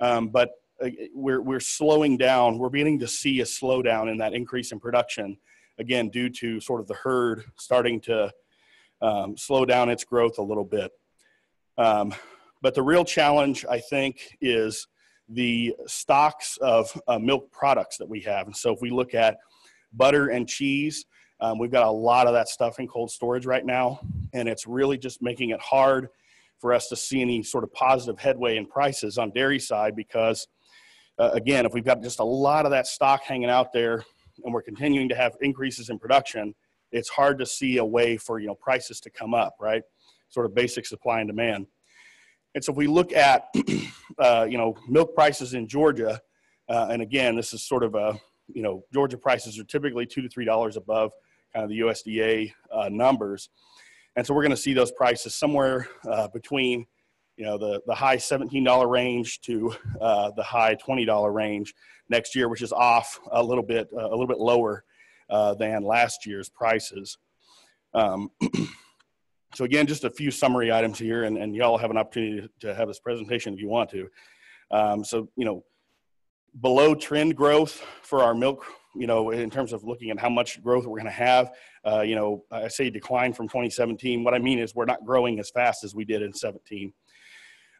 um, but uh, we're we're slowing down. We're beginning to see a slowdown in that increase in production, again due to sort of the herd starting to um, slow down its growth a little bit. Um, but the real challenge, I think, is the stocks of uh, milk products that we have. And so if we look at butter and cheese, um, we've got a lot of that stuff in cold storage right now, and it's really just making it hard for us to see any sort of positive headway in prices on dairy side because, uh, again, if we've got just a lot of that stock hanging out there and we're continuing to have increases in production, it's hard to see a way for you know prices to come up, right? Sort of basic supply and demand. And so if we look at, *clears throat* uh, you know, milk prices in Georgia, uh, and again, this is sort of a, you know, Georgia prices are typically two to three dollars above kind of the USDA uh, numbers, and so we're going to see those prices somewhere uh, between, you know, the the high seventeen dollar range to uh, the high twenty dollar range next year, which is off a little bit, uh, a little bit lower than last year's prices. Um, *clears throat* So again, just a few summary items here, and, and y'all have an opportunity to have this presentation if you want to. Um, so, you know, below trend growth for our milk, you know, in terms of looking at how much growth we're going to have, uh, you know, I say decline from 2017. What I mean is we're not growing as fast as we did in 17.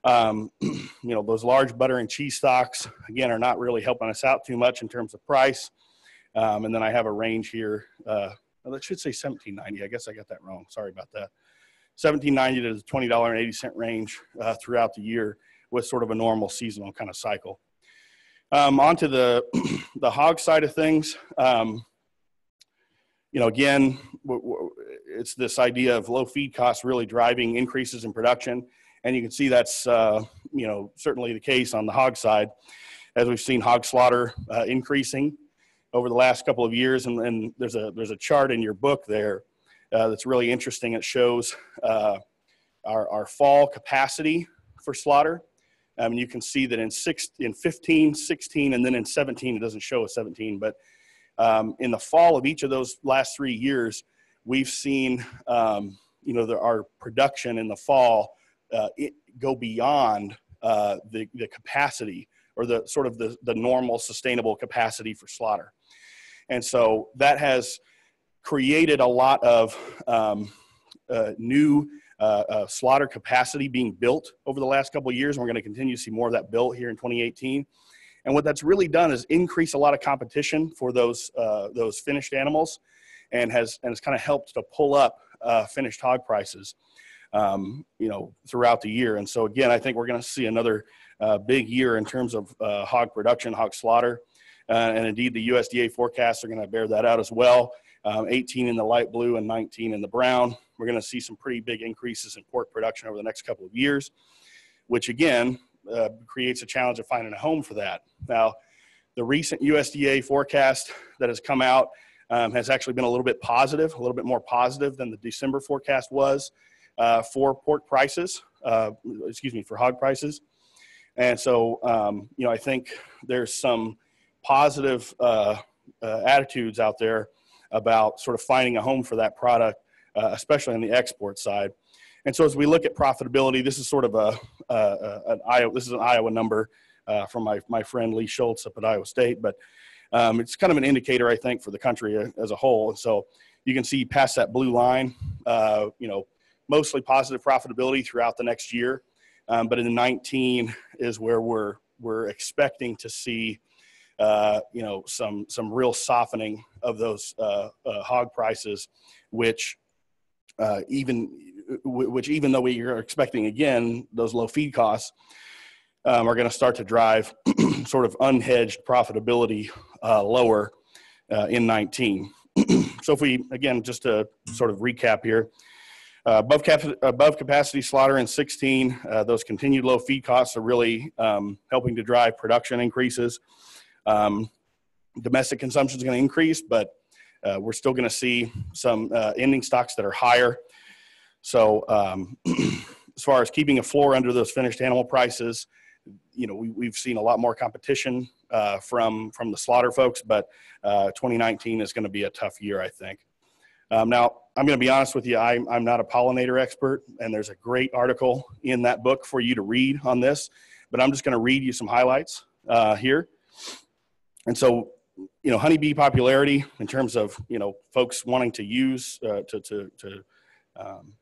Um, *clears throat* you know, those large butter and cheese stocks, again, are not really helping us out too much in terms of price. Um, and then I have a range here. Uh, that should say 1790. I guess I got that wrong. Sorry about that. 1790 to the $20.80 range uh, throughout the year with sort of a normal seasonal kind of cycle. Um, on to the, *clears throat* the hog side of things. Um, you know, again, it's this idea of low feed costs really driving increases in production. And you can see that's, uh, you know, certainly the case on the hog side as we've seen hog slaughter uh, increasing over the last couple of years. And, and there's, a, there's a chart in your book there uh, that's really interesting. It shows uh, our, our fall capacity for slaughter. Um, and you can see that in six, in 15, 16, and then in 17, it doesn't show a 17, but um, in the fall of each of those last three years, we've seen, um, you know, the, our production in the fall uh, go beyond uh, the, the capacity or the sort of the, the normal sustainable capacity for slaughter. And so that has created a lot of um, uh, new uh, uh, slaughter capacity being built over the last couple of years. And we're going to continue to see more of that built here in 2018. And what that's really done is increase a lot of competition for those, uh, those finished animals and has, and has kind of helped to pull up uh, finished hog prices. Um, you know, throughout the year. And so again, I think we're going to see another uh, big year in terms of hog production, hog slaughter. And indeed, the USDA forecasts are going to bear that out as well. Um, 18 in the light blue and 19 in the brown. We're going to see some pretty big increases in pork production over the next couple of years, which again uh, creates a challenge of finding a home for that. Now, the recent USDA forecast that has come out um, has actually been a little bit positive, a little bit more positive than the December forecast was uh, for pork prices, uh, excuse me, for hog prices. And so, um, you know, I think there's some positive uh, uh, attitudes out there about sort of finding a home for that product, uh, especially on the export side. And so, as we look at profitability, this is sort of a, a an Iowa. This is an Iowa number uh, from my my friend Lee Schulz up at Iowa State, but um, it's kind of an indicator, I think, for the country as a whole. And so, you can see past that blue line, uh, you know, mostly positive profitability throughout the next year. Um, but in 19 is where we're we're expecting to see uh, you know, some some real softening of those uh, uh, hog prices, which uh, even which even though we are expecting again those low feed costs um, are going to start to drive *clears throat* sort of unhedged profitability uh, lower uh, in 19. *clears throat* so if we again just to sort of recap here. Uh, above, cap- above capacity slaughter in 16, uh, those continued low feed costs are really um, helping to drive production increases. Um, domestic consumption is going to increase, but uh, we're still going to see some uh, ending stocks that are higher. So, um, *clears throat* as far as keeping a floor under those finished animal prices, you know, we, have seen a lot more competition uh, from from the slaughter folks, but uh, 2019 is going to be a tough year, I think. Um, now, I'm going to be honest with you. I'm, I'm not a pollinator expert, and there's a great article in that book for you to read on this. But I'm just going to read you some highlights uh, here. And so, you know, honeybee popularity in terms of, you know, folks wanting to use, uh, to, to, to um,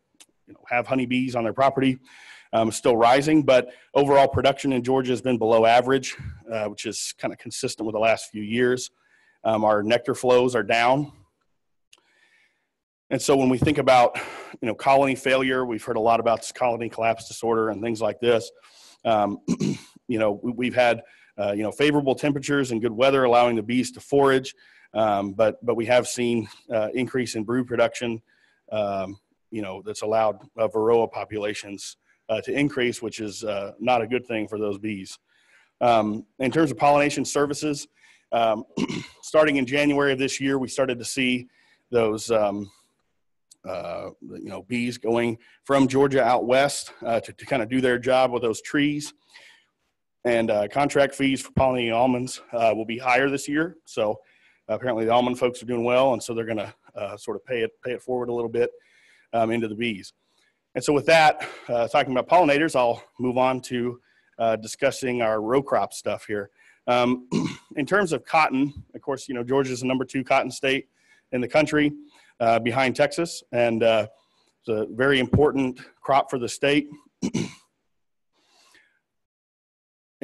you know, have honeybees on their property um, still rising, but overall production in Georgia has been below average, uh, which is kind of consistent with the last few years. Um, our nectar flows are down. And so when we think about, you know, colony failure, we've heard a lot about colony collapse disorder and things like this. Um, *clears throat* you know, we, have had uh, you know, favorable temperatures and good weather allowing the bees to forage. Um, but but we have seen uh, increase in brood production. Um, you know, that's allowed uh, varroa populations uh, to increase, which is uh, not a good thing for those bees. Um, in terms of pollination services, um, *clears throat* starting in January of this year, we started to see those. Um, uh, you know, bees going from Georgia out west to, to kind of do their job with those trees. And uh, contract fees for pollinating almonds uh, will be higher this year. So apparently the almond folks are doing well, and so they're going to uh, sort of pay it pay it forward a little bit um, into the bees. And so with that, uh, talking about pollinators, I'll move on to uh, discussing our row crop stuff here. Um, *clears throat* in terms of cotton, of course, you know Georgia is the number two cotton state in the country, behind Texas, and it's a very important crop for the state. *clears throat*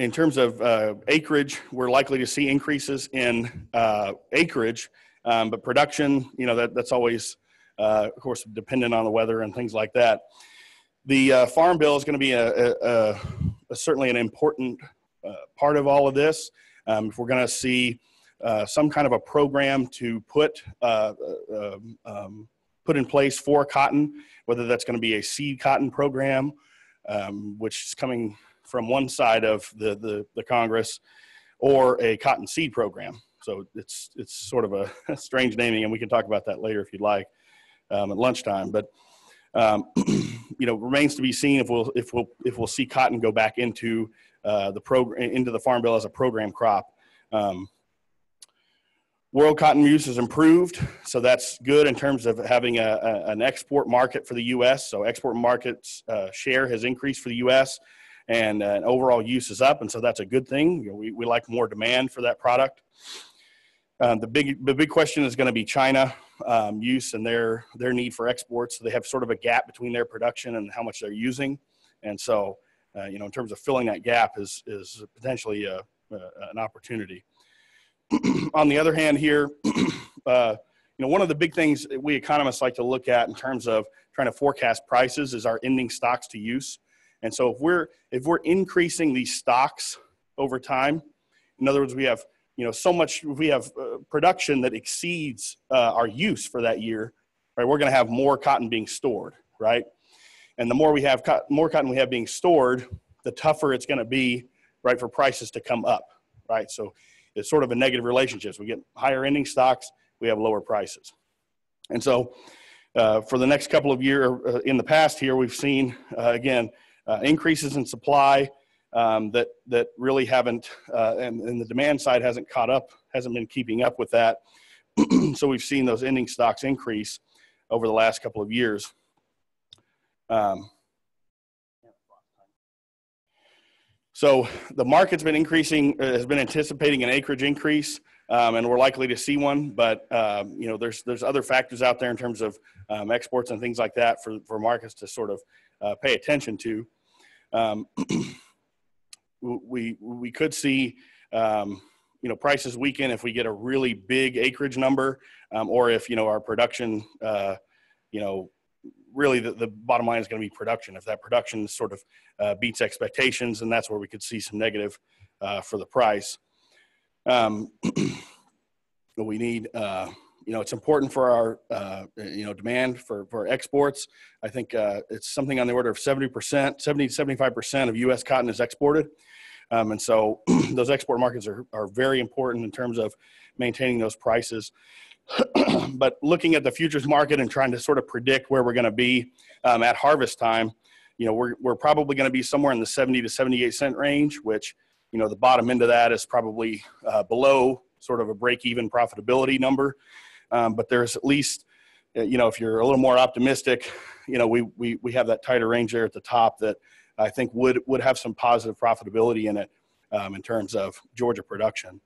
in terms of uh, acreage, we're likely to see increases in uh, acreage, um, but production, you know, that, that's always, uh, of course, dependent on the weather and things like that. The uh, farm bill is going to be a, a, a, certainly an important uh, part of all of this. Um, if we're going to see uh, some kind of a program to put um, um, put in place for cotton, whether that's going to be a seed cotton program, um, which is coming from one side of the, the, the Congress or a cotton seed program. So it's, it's sort of a, *laughs* strange naming, and we can talk about that later if you'd like um, at lunchtime. But um, *clears throat* you know, remains to be seen if we'll if we'll if we'll see cotton go back into uh, the program into the farm bill as a program crop. Um, world cotton use has improved, so that's good in terms of having a, a an export market for the U.S. So export markets uh, share has increased for the U.S and uh, overall use is up, and so that's a good thing. You know, we, we like more demand for that product. Um, the big the big question is going to be China um, use and their their need for exports. So they have sort of a gap between their production and how much they're using, and so uh, you know in terms of filling that gap is is potentially a, a, an opportunity. *clears throat* On the other hand, here. *clears throat* Uh, you know, one of the big things that we economists like to look at in terms of trying to forecast prices is our ending stocks to use. And so if we're if we're increasing these stocks over time, in other words, we have you know so much we have uh, production that exceeds uh, our use for that year, right? We're going to have more cotton being stored, right? And the more we have co- more cotton we have being stored, the tougher it's going to be, right, for prices to come up, right? So it's sort of a negative relationship. We get higher ending stocks, we have lower prices, and so. Uh, for the next couple of years uh, in the past here, we've seen uh, again uh, increases in supply um, that that really haven't, uh, and, and the demand side hasn't caught up, hasn't been keeping up with that. *clears throat* so we've seen those ending stocks increase over the last couple of years. Um, so the market's been increasing, uh, has been anticipating an acreage increase. Um, and we're likely to see one, but um, you know, there's there's other factors out there in terms of um, exports and things like that for for markets to sort of uh, pay attention to. Um, *clears throat* we we could see um, you know prices weaken if we get a really big acreage number, um, or if you know our production uh, you know really the, the bottom line is going to be production. If that production sort of uh, beats expectations, and that's where we could see some negative uh, for the price. Um, *clears throat* we need, uh, you know, it's important for our, uh, you know, demand for, for exports. I think uh, it's something on the order of 70%, 70 to 75% of U.S. cotton is exported. Um, and so *clears throat* those export markets are, are very important in terms of maintaining those prices. *clears throat* but looking at the futures market and trying to sort of predict where we're going to be um, at harvest time, you know, we're, we're probably going to be somewhere in the 70 to 78 cent range, which, you know, the bottom end of that is probably uh, below sort of a break even profitability number. Um, but there's at least, uh, you know, if you're a little more optimistic, you know, we, we, we have that tighter range there at the top that I think would, would have some positive profitability in it um, in terms of Georgia production.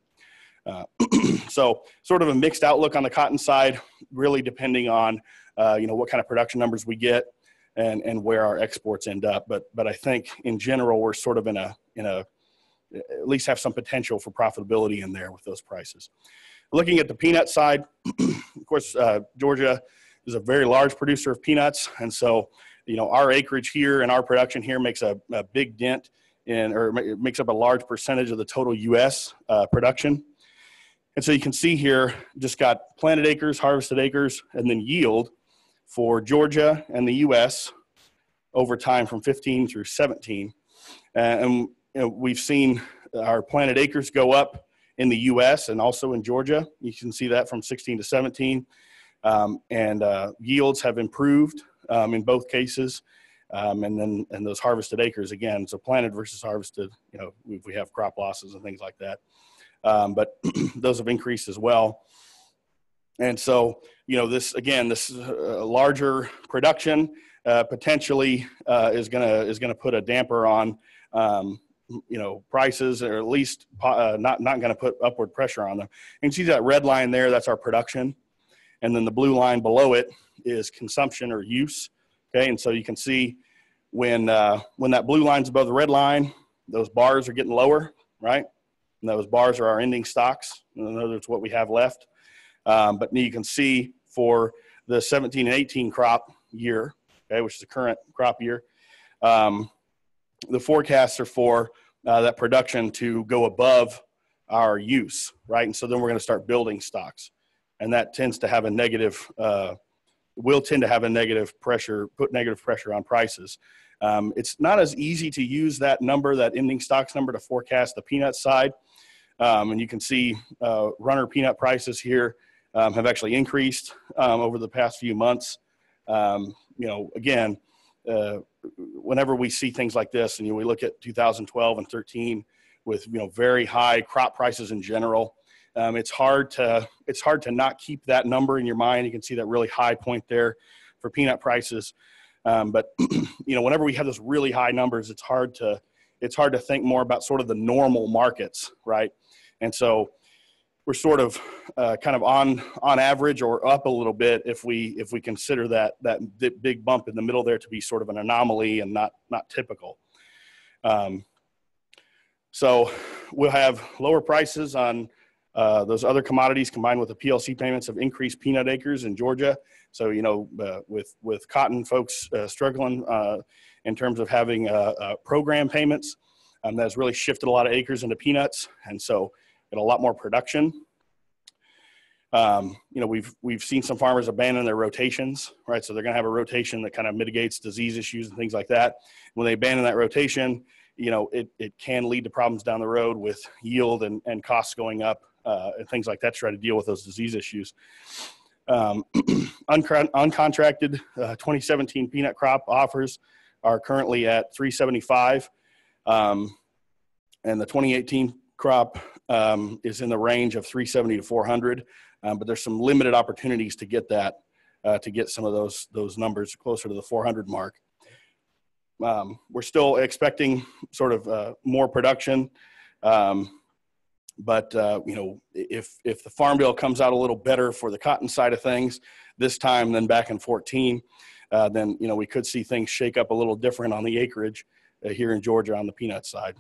Uh, *clears throat* so sort of a mixed outlook on the cotton side, really depending on, uh, you know, what kind of production numbers we get and, and where our exports end up. But, but I think in general, we're sort of in a, in a, at least have some potential for profitability in there with those prices. Looking at the peanut side, *clears throat* of course, uh, Georgia is a very large producer of peanuts. And so, you know, our acreage here and our production here makes a, a big dent in, or it makes up a large percentage of the total U.S. Uh, production. And so you can see here, just got planted acres, harvested acres, and then yield for Georgia and the U.S. over time from 15 through 17. Uh, and you know, we've seen our planted acres go up in the U.S. and also in Georgia. You can see that from 16 to 17. Um, and uh, yields have improved um, in both cases. Um, and then and those harvested acres again, so planted versus harvested, you know, we, we have crop losses and things like that. Um, but *clears throat* those have increased as well. And so, you know, this again, this uh, larger production uh, potentially uh, is gonna is gonna put a damper on um, you know prices or at least uh, not not going to put upward pressure on them. And see that red line there that's our production. And then the blue line below it is consumption or use okay? And so you can see when uh, when that blue line's above the red line those bars are getting lower right? And those bars are our ending stocks. In other words what we have left. Um, but you can see for the 17 and 18 crop year okay which is the current crop year um, the forecasts are for uh, that production to go above our use, right? And so then we're going to start building stocks, and that tends to have a negative, uh, will tend to have a negative pressure, put negative pressure on prices. Um, it's not as easy to use that number, that ending stocks number, to forecast the peanut side. Um, and you can see uh, runner peanut prices here um, have actually increased um, over the past few months. Um, you know, again, uh, whenever we see things like this, and you know, we look at 2012 and 13 with you know very high crop prices in general, um, it's hard to it's hard to not keep that number in your mind. You can see that really high point there for peanut prices. Um, but *clears throat* you know, whenever we have those really high numbers, it's hard to it's hard to think more about sort of the normal markets, right? And so we're sort of uh, kind of on on average or up a little bit if we if we consider that that big bump in the middle there to be sort of an anomaly and not not typical. Um, so we'll have lower prices on Uh, those other commodities combined with the PLC payments have increased peanut acres in Georgia. So, you know, uh, with, with cotton folks uh, struggling uh, in terms of having uh, program payments, um, that's really shifted a lot of acres into peanuts. And so, a lot more production. Um, you know, we've we've seen some farmers abandon their rotations, right? So they're going to have a rotation that kind of mitigates disease issues and things like that. When they abandon that rotation, you know, it, it can lead to problems down the road with yield and, and costs going up uh, and things like that to try to deal with those disease issues. Um, *clears throat* uncontracted uh, 2017 peanut crop offers are currently at 375, um, and the 2018 crop um, is in the range of 370 to 400. Um, but there's some limited opportunities to get that, uh, to get some of those those numbers closer to the 400 mark. Um, we're still expecting sort of uh, more production, um, but uh, you know if if the farm bill comes out a little better for the cotton side of things this time than back in 14, uh, then you know we could see things shake up a little different on the acreage uh, here in Georgia on the peanut side.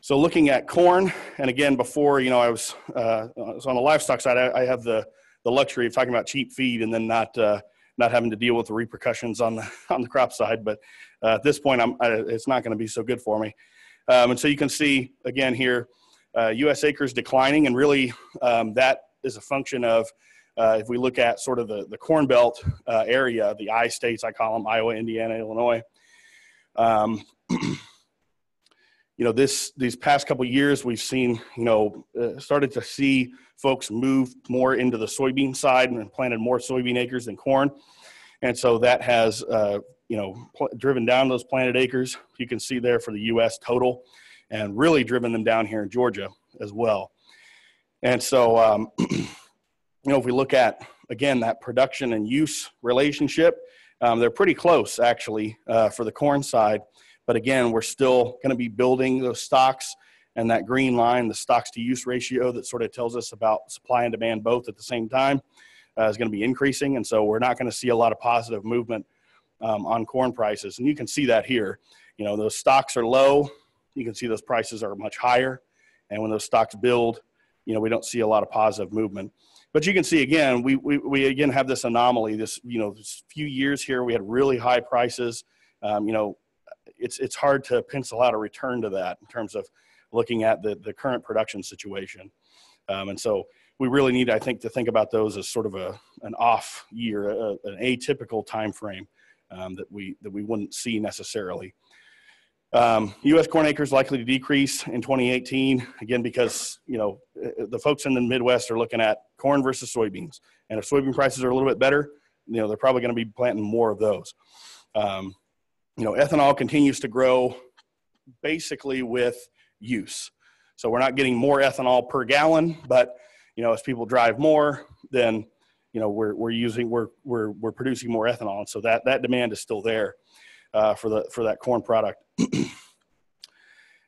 So looking at corn, and again, before, you know, I was, uh, on the livestock side, I, I, have the, the luxury of talking about cheap feed and then not, uh, not having to deal with the repercussions on the, *laughs* on the crop side. But uh, at this point, I'm, I, it's not going to be so good for me. Um, and so you can see again here, U.S. Uh, acres declining, and really um, that is a function of uh, if we look at sort of the, the Corn Belt uh, area, the I states, I call them Iowa, Indiana, Illinois. Um, *clears throat* you know this these past couple years we've seen you know uh, started to see folks move more into the soybean side and planted more soybean acres than corn. And so that has uh, you know pl- driven down those planted acres. You can see there for the us total and really driven them down here in georgia as well. And so um, *clears throat* you know if we look at again that production and use relationship um, they're pretty close actually uh, for the corn side but again, we're still going to be building those stocks and that green line, the stocks to use ratio that sort of tells us about supply and demand both at the same time, uh, is going to be increasing. And so we're not going to see a lot of positive movement um, on corn prices. And you can see that here. You know, those stocks are low. You can see those prices are much higher. And when those stocks build, you know, we don't see a lot of positive movement. But you can see again, we, we, we again have this anomaly. This, you know, this few years here, we had really high prices. Um, you know, it's it's hard to pencil out a return to that in terms of looking at the the current production situation. Um, and so we really need, I think, to think about those as sort of a an off year, a, an atypical time frame um, that we that we wouldn't see necessarily. Um, U.S. corn acres likely to decrease in 2018 again because you know the folks in the Midwest are looking at corn versus soybeans, and if soybean prices are a little bit better, you know they're probably going to be planting more of those. Um, you know, ethanol continues to grow basically with use. So we're not getting more ethanol per gallon, but you know, as people drive more, then you know we're we're using we're we're we're producing more ethanol, and so that that demand is still there uh, for the for that corn product. *clears throat*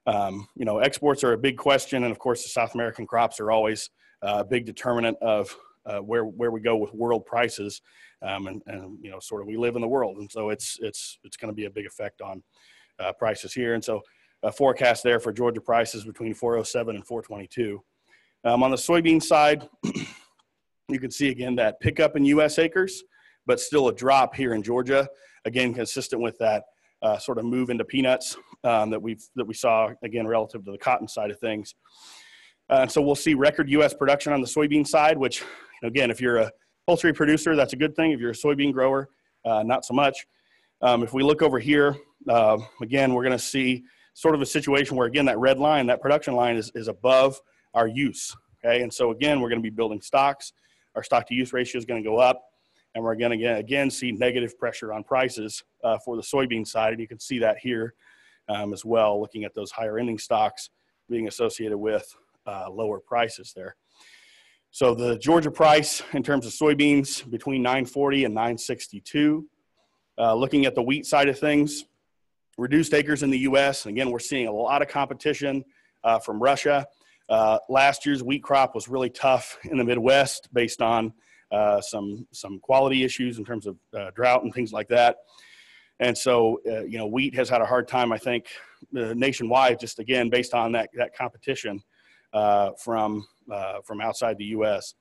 um, you know, exports are a big question, and of course, the South American crops are always uh, a big determinant of uh, where where we go with world prices, um, and, and you know sort of we live in the world, and so it's it's it's going to be a big effect on uh, prices here, and so a forecast there for Georgia prices between 407 and 422. Um, on the soybean side, *clears throat* you can see again that pickup in U.S. acres, but still a drop here in Georgia. Again, consistent with that uh, sort of move into peanuts um, that we that we saw again relative to the cotton side of things. Uh, so we'll see record U.S. production on the soybean side, which again, if you're a poultry producer, that's a good thing. If you're a soybean grower, uh, not so much. Um, if we look over here, uh, again, we're going to see sort of a situation where, again, that red line, that production line is, is above our use. Okay. And so, again, we're going to be building stocks. Our stock to use ratio is going to go up. And we're going to again, see negative pressure on prices uh, for the soybean side. And you can see that here um, as well, looking at those higher ending stocks being associated with uh, lower prices there. So the Georgia price in terms of soybeans between 940 and 962. Uh, looking at the wheat side of things, reduced acres in the U.S. Again, we're seeing a lot of competition uh, from Russia. Uh, last year's wheat crop was really tough in the Midwest based on uh, some some quality issues in terms of uh, drought and things like that. And so, uh, you know, wheat has had a hard time, I think, nationwide, just again based on that that competition from uh, from outside the U.S.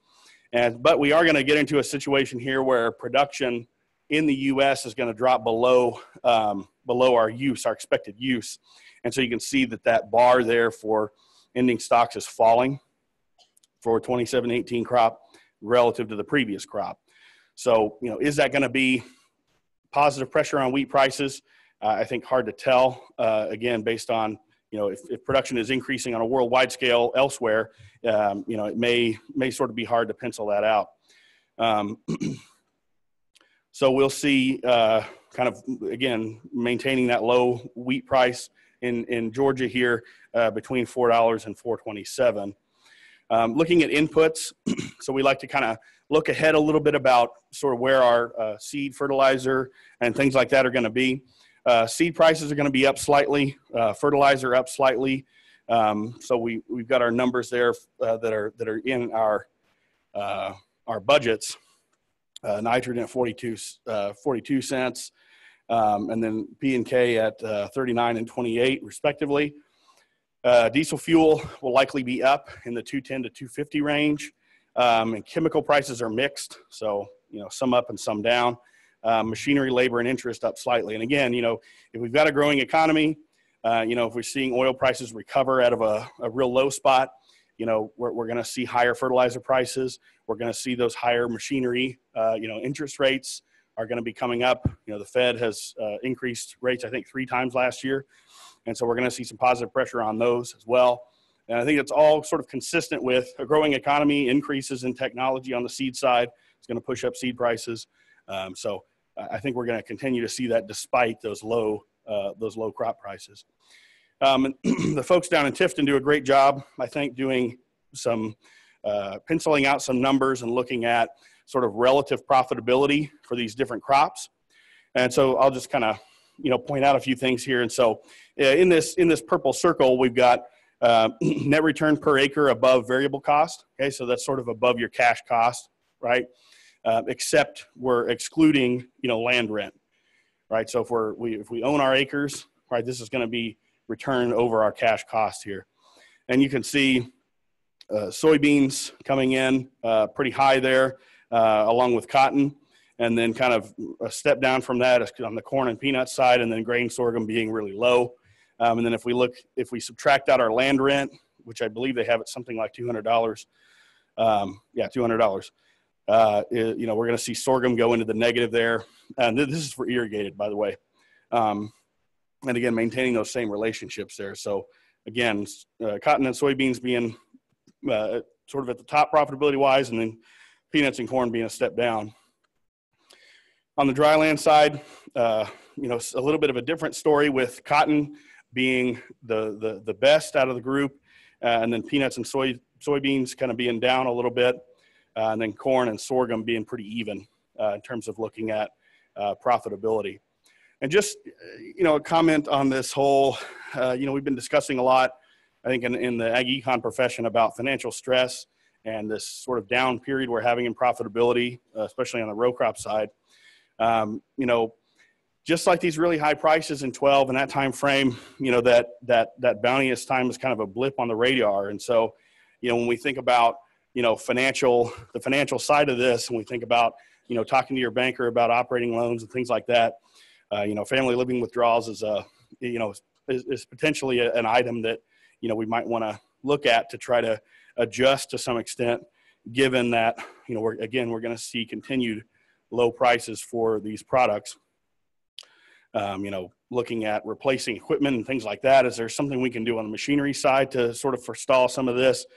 And but we are going to get into a situation here where production in the U.S. is going to drop below um, below our use, our expected use, and so you can see that that bar there for ending stocks is falling for 27-18 crop relative to the previous crop. So you know, is that going to be positive pressure on wheat prices? Uh, I think hard to tell. Uh, again, based on you know, if, if production is increasing on a worldwide scale elsewhere, um, you know, it may may sort of be hard to pencil that out. Um, *clears throat* so we'll see, uh, kind of again maintaining that low wheat price in in Georgia here uh, between four dollars and four twenty seven. Um, looking at inputs, *clears throat* so we like to kind of look ahead a little bit about sort of where our uh, seed, fertilizer, and things like that are going to be. Uh, seed prices are going to be up slightly, uh, fertilizer up slightly. Um, so we we've got our numbers there uh, that are that are in our uh, our budgets. Uh, nitrogen at 42, uh, 42 cents, um, and then P and K at 39 and 28 respectively. diesel fuel will likely be up in the 210 to 250 range, um, and chemical prices are mixed. So you know some up and some down uh, machinery, labor, and interest up slightly. And again, you know, if we've got a growing economy, uh, you know, if we're seeing oil prices recover out of a, a real low spot, you know, we're, we're going to see higher fertilizer prices. We're going to see those higher machinery, uh, you know, interest rates are going to be coming up. You know, the Fed has uh, increased rates, I think, three times last year. And so we're going to see some positive pressure on those as well. And I think it's all sort of consistent with a growing economy, increases in technology on the seed side. It's going to push up seed prices. Um, so I think we're going to continue to see that despite those low uh, those low crop prices. Um, *clears throat* the folks down in Tifton do a great job, I think, doing some uh, penciling out some numbers and looking at sort of relative profitability for these different crops. And so I'll just kind of you know point out a few things here. And so uh, in this in this purple circle, we've got uh, *clears throat* net return per acre above variable cost. Okay, so that's sort of above your cash cost, right? Uh, except we're excluding, you know, land rent, right? So if we're, we, if we own our acres, right, this is going to be returned over our cash cost here. And you can see uh, soybeans coming in uh, pretty high there, uh, along with cotton. And then kind of a step down from that on the corn and peanut side, and then grain sorghum being really low. Um, and then if we look, if we subtract out our land rent, which I believe they have at something like $200, um, yeah, $200 uh, you know, we're going to see sorghum go into the negative there. And this is for irrigated, by the way. Um, and again, maintaining those same relationships there. So again, uh, cotton and soybeans being uh, sort of at the top profitability wise, and then peanuts and corn being a step down. On the dry land side, uh, you know, a little bit of a different story with cotton being the the, the best out of the group, uh, and then peanuts and soy soybeans kind of being down a little bit uh, and then corn and sorghum being pretty even uh, in terms of looking at uh, profitability. And just, you know, a comment on this whole, uh, you know, we've been discussing a lot, I think, in, in the ag econ profession about financial stress and this sort of down period we're having in profitability, uh, especially on the row crop side. Um, you know, just like these really high prices in 12 and that time frame, you know, that that that bounteous time is kind of a blip on the radar. And so, you know, when we think about you know financial the financial side of this and we think about you know talking to your banker about operating loans and things like that uh, you know family living withdrawals is a you know is, is potentially a, an item that you know we might want to look at to try to adjust to some extent given that you know we're again we're going to see continued low prices for these products. Um, you know looking at replacing equipment and things like that. Is there something we can do on the machinery side to sort of forestall some of this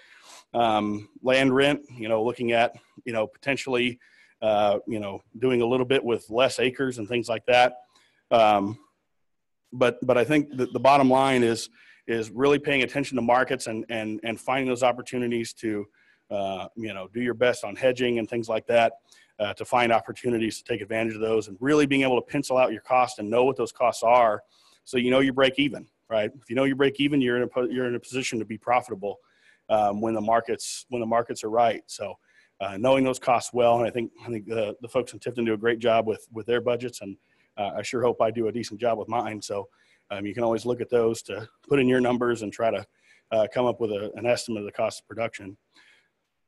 um, land rent, you know, looking at, you know, potentially, uh, you know, doing a little bit with less acres and things like that. Um, but, but I think the, the bottom line is, is really paying attention to markets and, and, and finding those opportunities to, uh, you know, do your best on hedging and things like that. Uh, to find opportunities to take advantage of those and really being able to pencil out your cost and know what those costs are so you know you break even right if you know you break even you're in a you're in a position to be profitable um, when the markets when the markets are right. So uh, knowing those costs well, and I think I think the, the folks in Tifton do a great job with with their budgets, and uh, I sure hope I do a decent job with mine. So um, you can always look at those to put in your numbers and try to uh, come up with a, an estimate of the cost of production.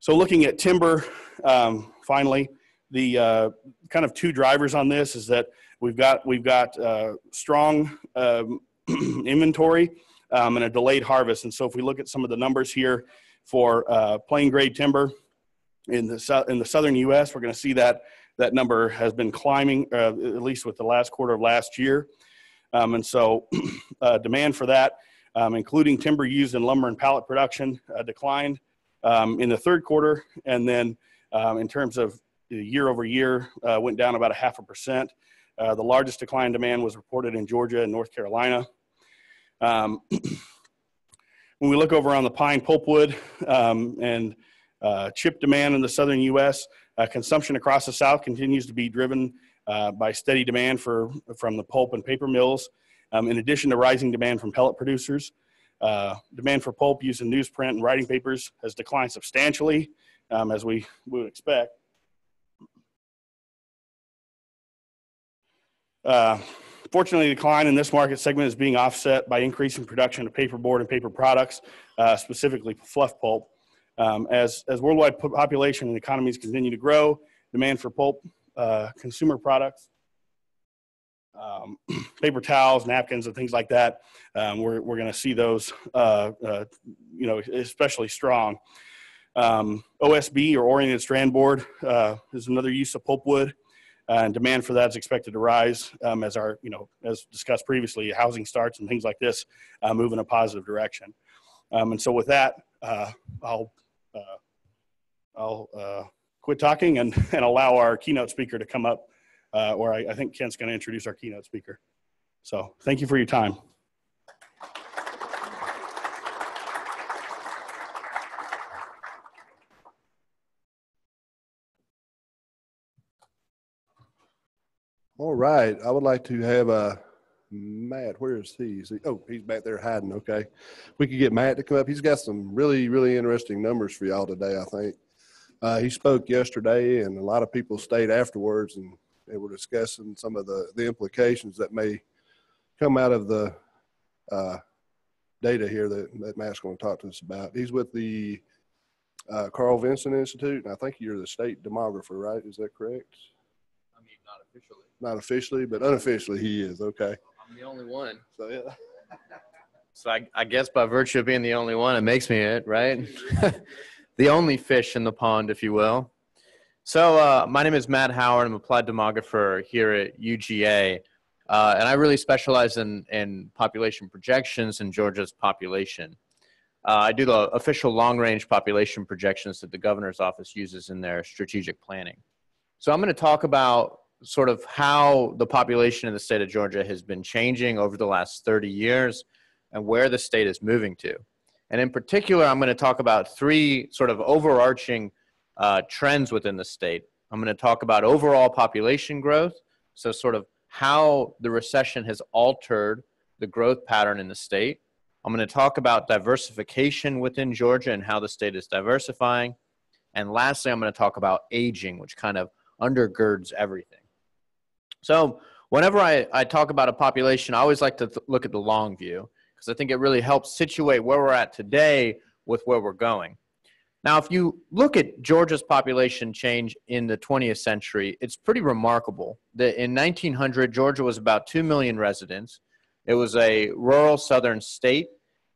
So looking at timber, um, finally, the uh, kind of two drivers on this is that we've got we've got uh, strong um, *clears throat* inventory um, and a delayed harvest. And so if we look at some of the numbers here for uh, plain grade timber in the in the southern U.S., we're going to see that that number has been climbing uh, at least with the last quarter of last year. Um, and so *clears throat* uh, demand for that, um, including timber used in lumber and pallet production, uh, declined um, in the third quarter. And then um, in terms of year over year, uh, went down about a half a percent. Uh, the largest decline in demand was reported in Georgia and North Carolina. Um, *clears throat* when we look over on the pine pulpwood um, and uh, chip demand in the southern U.S., uh, consumption across the South continues to be driven uh, by steady demand for, from the pulp and paper mills, um, in addition to rising demand from pellet producers. Uh, demand for pulp used in newsprint and writing papers has declined substantially, um, as we would expect. Uh, fortunately, the decline in this market segment is being offset by increasing production of paperboard and paper products, uh, specifically fluff pulp. Um, as, as worldwide population and economies continue to grow, demand for pulp uh, consumer products, um, *clears throat* paper towels, napkins, and things like that, um, we're, we're going to see those, uh, uh, you know, especially strong. Um, OSB or oriented strand board uh, is another use of pulpwood, and demand for that is expected to rise um, as our, you know, as discussed previously, housing starts and things like this uh, move in a positive direction. Um, and so with that, uh, I'll uh, I'll uh, quit talking and, *laughs* and allow our keynote speaker to come up, uh, or I, I think Kent's going to introduce our keynote speaker. So thank you for your time. All right, I would like to have uh, Matt, where is he? Is he? Oh, he's back there hiding, okay. We could get Matt to come up. He's got some really, really interesting numbers for y'all today, I think. Uh, he spoke yesterday and a lot of people stayed afterwards and they were discussing some of the, the implications that may come out of the uh, data here that, that Matt's going to talk to us about. He's with the uh, Carl Vinson Institute, and I think you're the state demographer, right? Is that correct? I mean, not officially. Not officially, but unofficially he is, okay. I'm the only one. So, yeah. So I, I guess by virtue of being the only one, it makes me it, right? *laughs* the only fish in the pond, if you will. So uh, my name is Matt Hauer. I'm applied demographer here at UGA. Uh, and I really specialize in, in population projections and Georgia's population. Uh, I do the official long range population projections that the governor's office uses in their strategic planning. So I'm going to talk about sort of how the population in the state of Georgia has been changing over the last 30 years and where the state is moving to. And in particular, I'm going to talk about three sort of overarching uh, trends within the state. I'm going to talk about overall population growth, so sort of how the recession has altered the growth pattern in the state. I'm going to talk about diversification within Georgia and how the state is diversifying. And lastly, I'm going to talk about aging, which kind of undergirds everything. So, whenever I, I talk about a population, I always like to th- look at the long view because I think it really helps situate where we're at today with where we're going. Now, if you look at Georgia's population change in the 20th century, it's pretty remarkable that in 1900, Georgia was about 2 million residents. It was a rural southern state.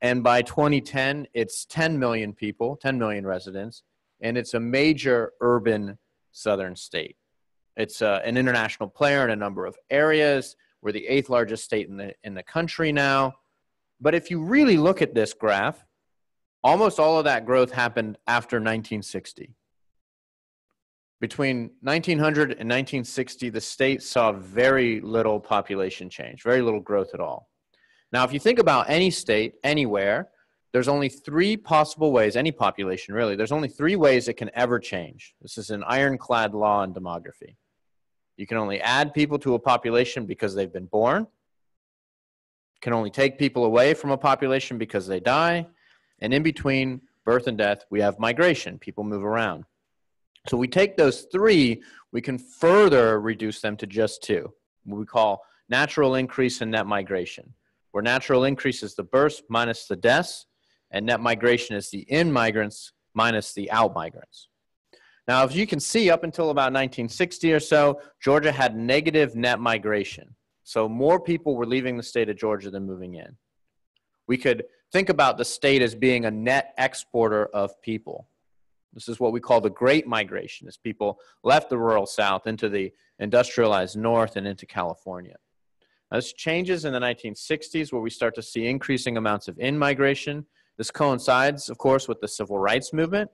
And by 2010, it's 10 million people, 10 million residents. And it's a major urban southern state. It's uh, an international player in a number of areas. We're the eighth largest state in the, in the country now. But if you really look at this graph, almost all of that growth happened after 1960. Between 1900 and 1960, the state saw very little population change, very little growth at all. Now, if you think about any state, anywhere, there's only three possible ways, any population really, there's only three ways it can ever change. This is an ironclad law in demography. You can only add people to a population because they've been born, can only take people away from a population because they die, and in between birth and death, we have migration. People move around. So we take those three, we can further reduce them to just two, we call natural increase and net migration, where natural increase is the births minus the deaths, And net migration is the in migrants minus the out migrants. Now, as you can see, up until about 1960 or so, Georgia had negative net migration. So more people were leaving the state of Georgia than moving in. We could think about the state as being a net exporter of people. This is what we call the Great Migration, as people left the rural South into the industrialized North and into California. Now, this changes in the 1960s, where we start to see increasing amounts of in migration. This coincides, of course, with the civil rights movement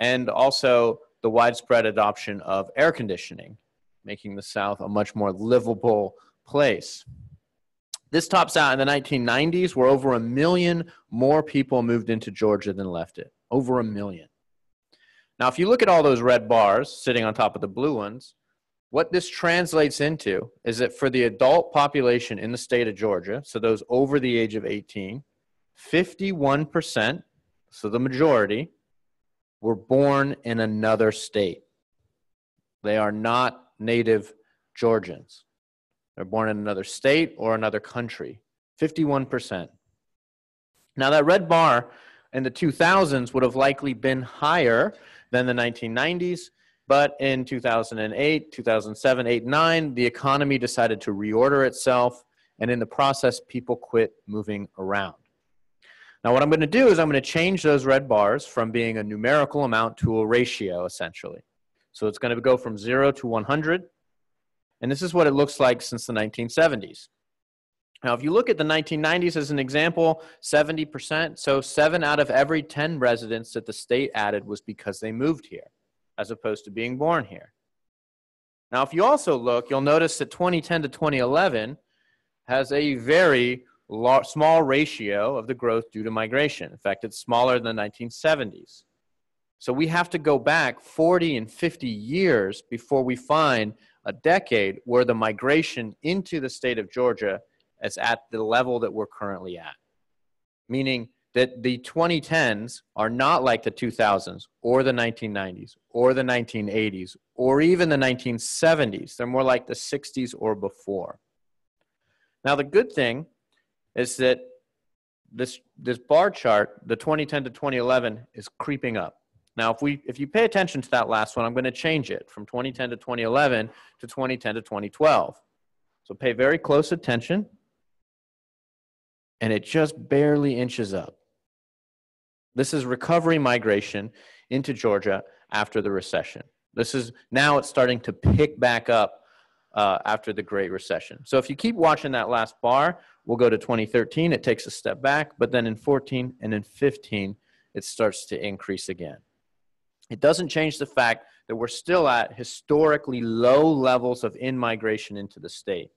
and also the widespread adoption of air conditioning, making the South a much more livable place. This tops out in the 1990s, where over a million more people moved into Georgia than left it. Over a million. Now, if you look at all those red bars sitting on top of the blue ones, what this translates into is that for the adult population in the state of Georgia, so those over the age of 18, 51%, so the majority, were born in another state. They are not native Georgians. They're born in another state or another country. 51%. Now, that red bar in the 2000s would have likely been higher than the 1990s, but in 2008, 2007, 8, 9, the economy decided to reorder itself, and in the process, people quit moving around. Now, what I'm going to do is I'm going to change those red bars from being a numerical amount to a ratio, essentially. So it's going to go from 0 to 100. And this is what it looks like since the 1970s. Now, if you look at the 1990s as an example, 70%, so seven out of every 10 residents that the state added was because they moved here, as opposed to being born here. Now, if you also look, you'll notice that 2010 to 2011 has a very small ratio of the growth due to migration. In fact, it's smaller than the 1970s. So we have to go back 40 and 50 years before we find a decade where the migration into the state of Georgia is at the level that we're currently at. Meaning that the 2010s are not like the 2000s or the 1990s or the 1980s or even the 1970s. They're more like the 60s or before. Now, the good thing is that this this bar chart, the 2010 to 2011, is creeping up. Now, if we if you pay attention to that last one, I'm going to change it from 2010 to 2011 to 2010 to 2012. So pay very close attention, and it just barely inches up. This is recovery migration into Georgia after the recession. This is now it's starting to pick back up uh, after the Great Recession. So if you keep watching that last bar, we'll go to 2013. It takes a step back, but then in 14 and in 15, it starts to increase again. It doesn't change the fact that we're still at historically low levels of in migration into the state.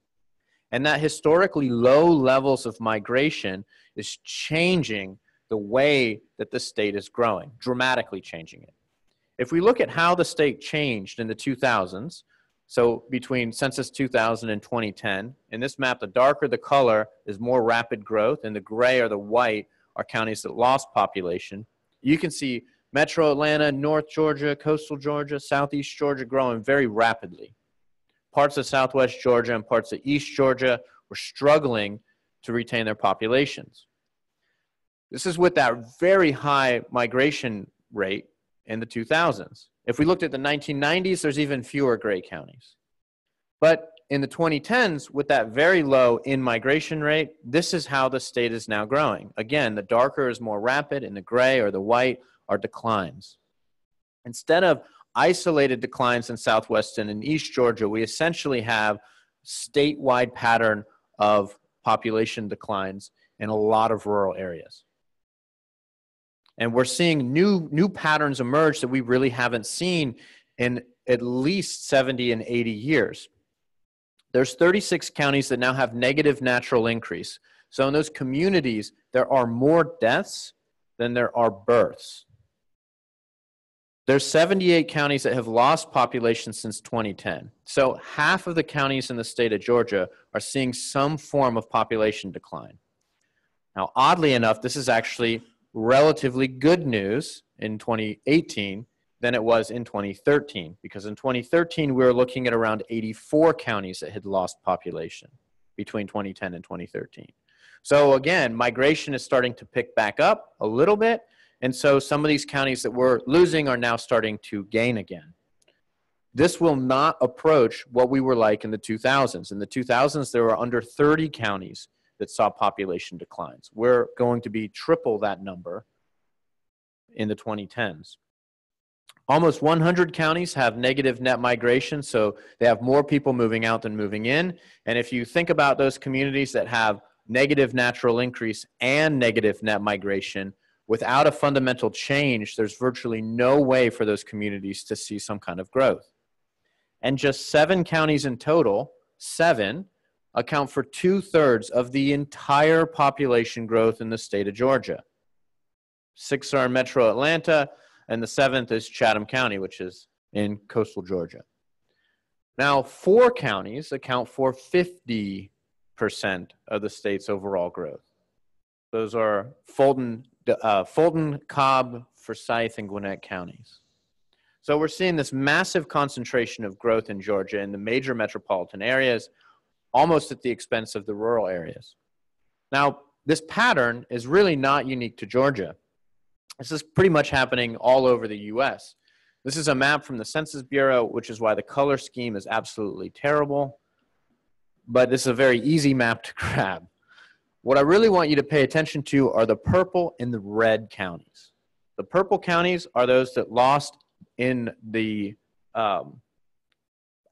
And that historically low levels of migration is changing the way that the state is growing, dramatically changing it. If we look at how the state changed in the 2000s, so between Census 2000 and 2010, in this map, the darker the color is more rapid growth, and the gray or the white are counties that lost population. You can see Metro Atlanta, North Georgia, Coastal Georgia, Southeast Georgia growing very rapidly. Parts of Southwest Georgia and parts of East Georgia were struggling to retain their populations. This is with that very high migration rate in the 2000s. If we looked at the 1990s, there's even fewer gray counties. But in the 2010s, with that very low in migration rate, this is how the state is now growing. Again, the darker is more rapid, and the gray or the white are declines. Instead of isolated declines in Southwest and East Georgia, we essentially have statewide pattern of population declines in a lot of rural areas. And we're seeing new, new patterns emerge that we really haven't seen in at least 70 and 80 years. There's 36 counties that now have negative natural increase. So in those communities, there are more deaths than there are births. There's 78 counties that have lost population since 2010. So half of the counties in the state of Georgia are seeing some form of population decline. Now, oddly enough, this is actually relatively good news in 2018 than it was in 2013 because in 2013 we were looking at around 84 counties that had lost population between 2010 and 2013 So again, migration is starting to pick back up a little bit. And so some of these counties that were losing are now starting to gain again. This will not approach what we were like in the 2000s. In the 2000s, there were under 30 counties that saw population declines. We're going to be triple that number in the 2010s. Almost 100 counties have negative net migration, so they have more people moving out than moving in. And if you think about those communities that have negative natural increase and negative net migration, without a fundamental change, there's virtually no way for those communities to see some kind of growth. And just seven counties in total, seven, account for two thirds of the entire population growth in the state of Georgia. Six are metro Atlanta, and the seventh is Chatham County, which is in coastal Georgia. Now, four counties account for 50% of the state's overall growth. Those are Fulton, uh, Fulton, Cobb, Forsyth, and Gwinnett counties. So we're seeing this massive concentration of growth in Georgia in the major metropolitan areas, almost at the expense of the rural areas. Now, this pattern is really not unique to Georgia. This is pretty much happening all over the US. This is a map from the Census Bureau, which is why the color scheme is absolutely terrible. But this is a very easy map to *laughs* grab. What I really want you to pay attention to are the purple and the red counties. The purple counties are those that lost in the um,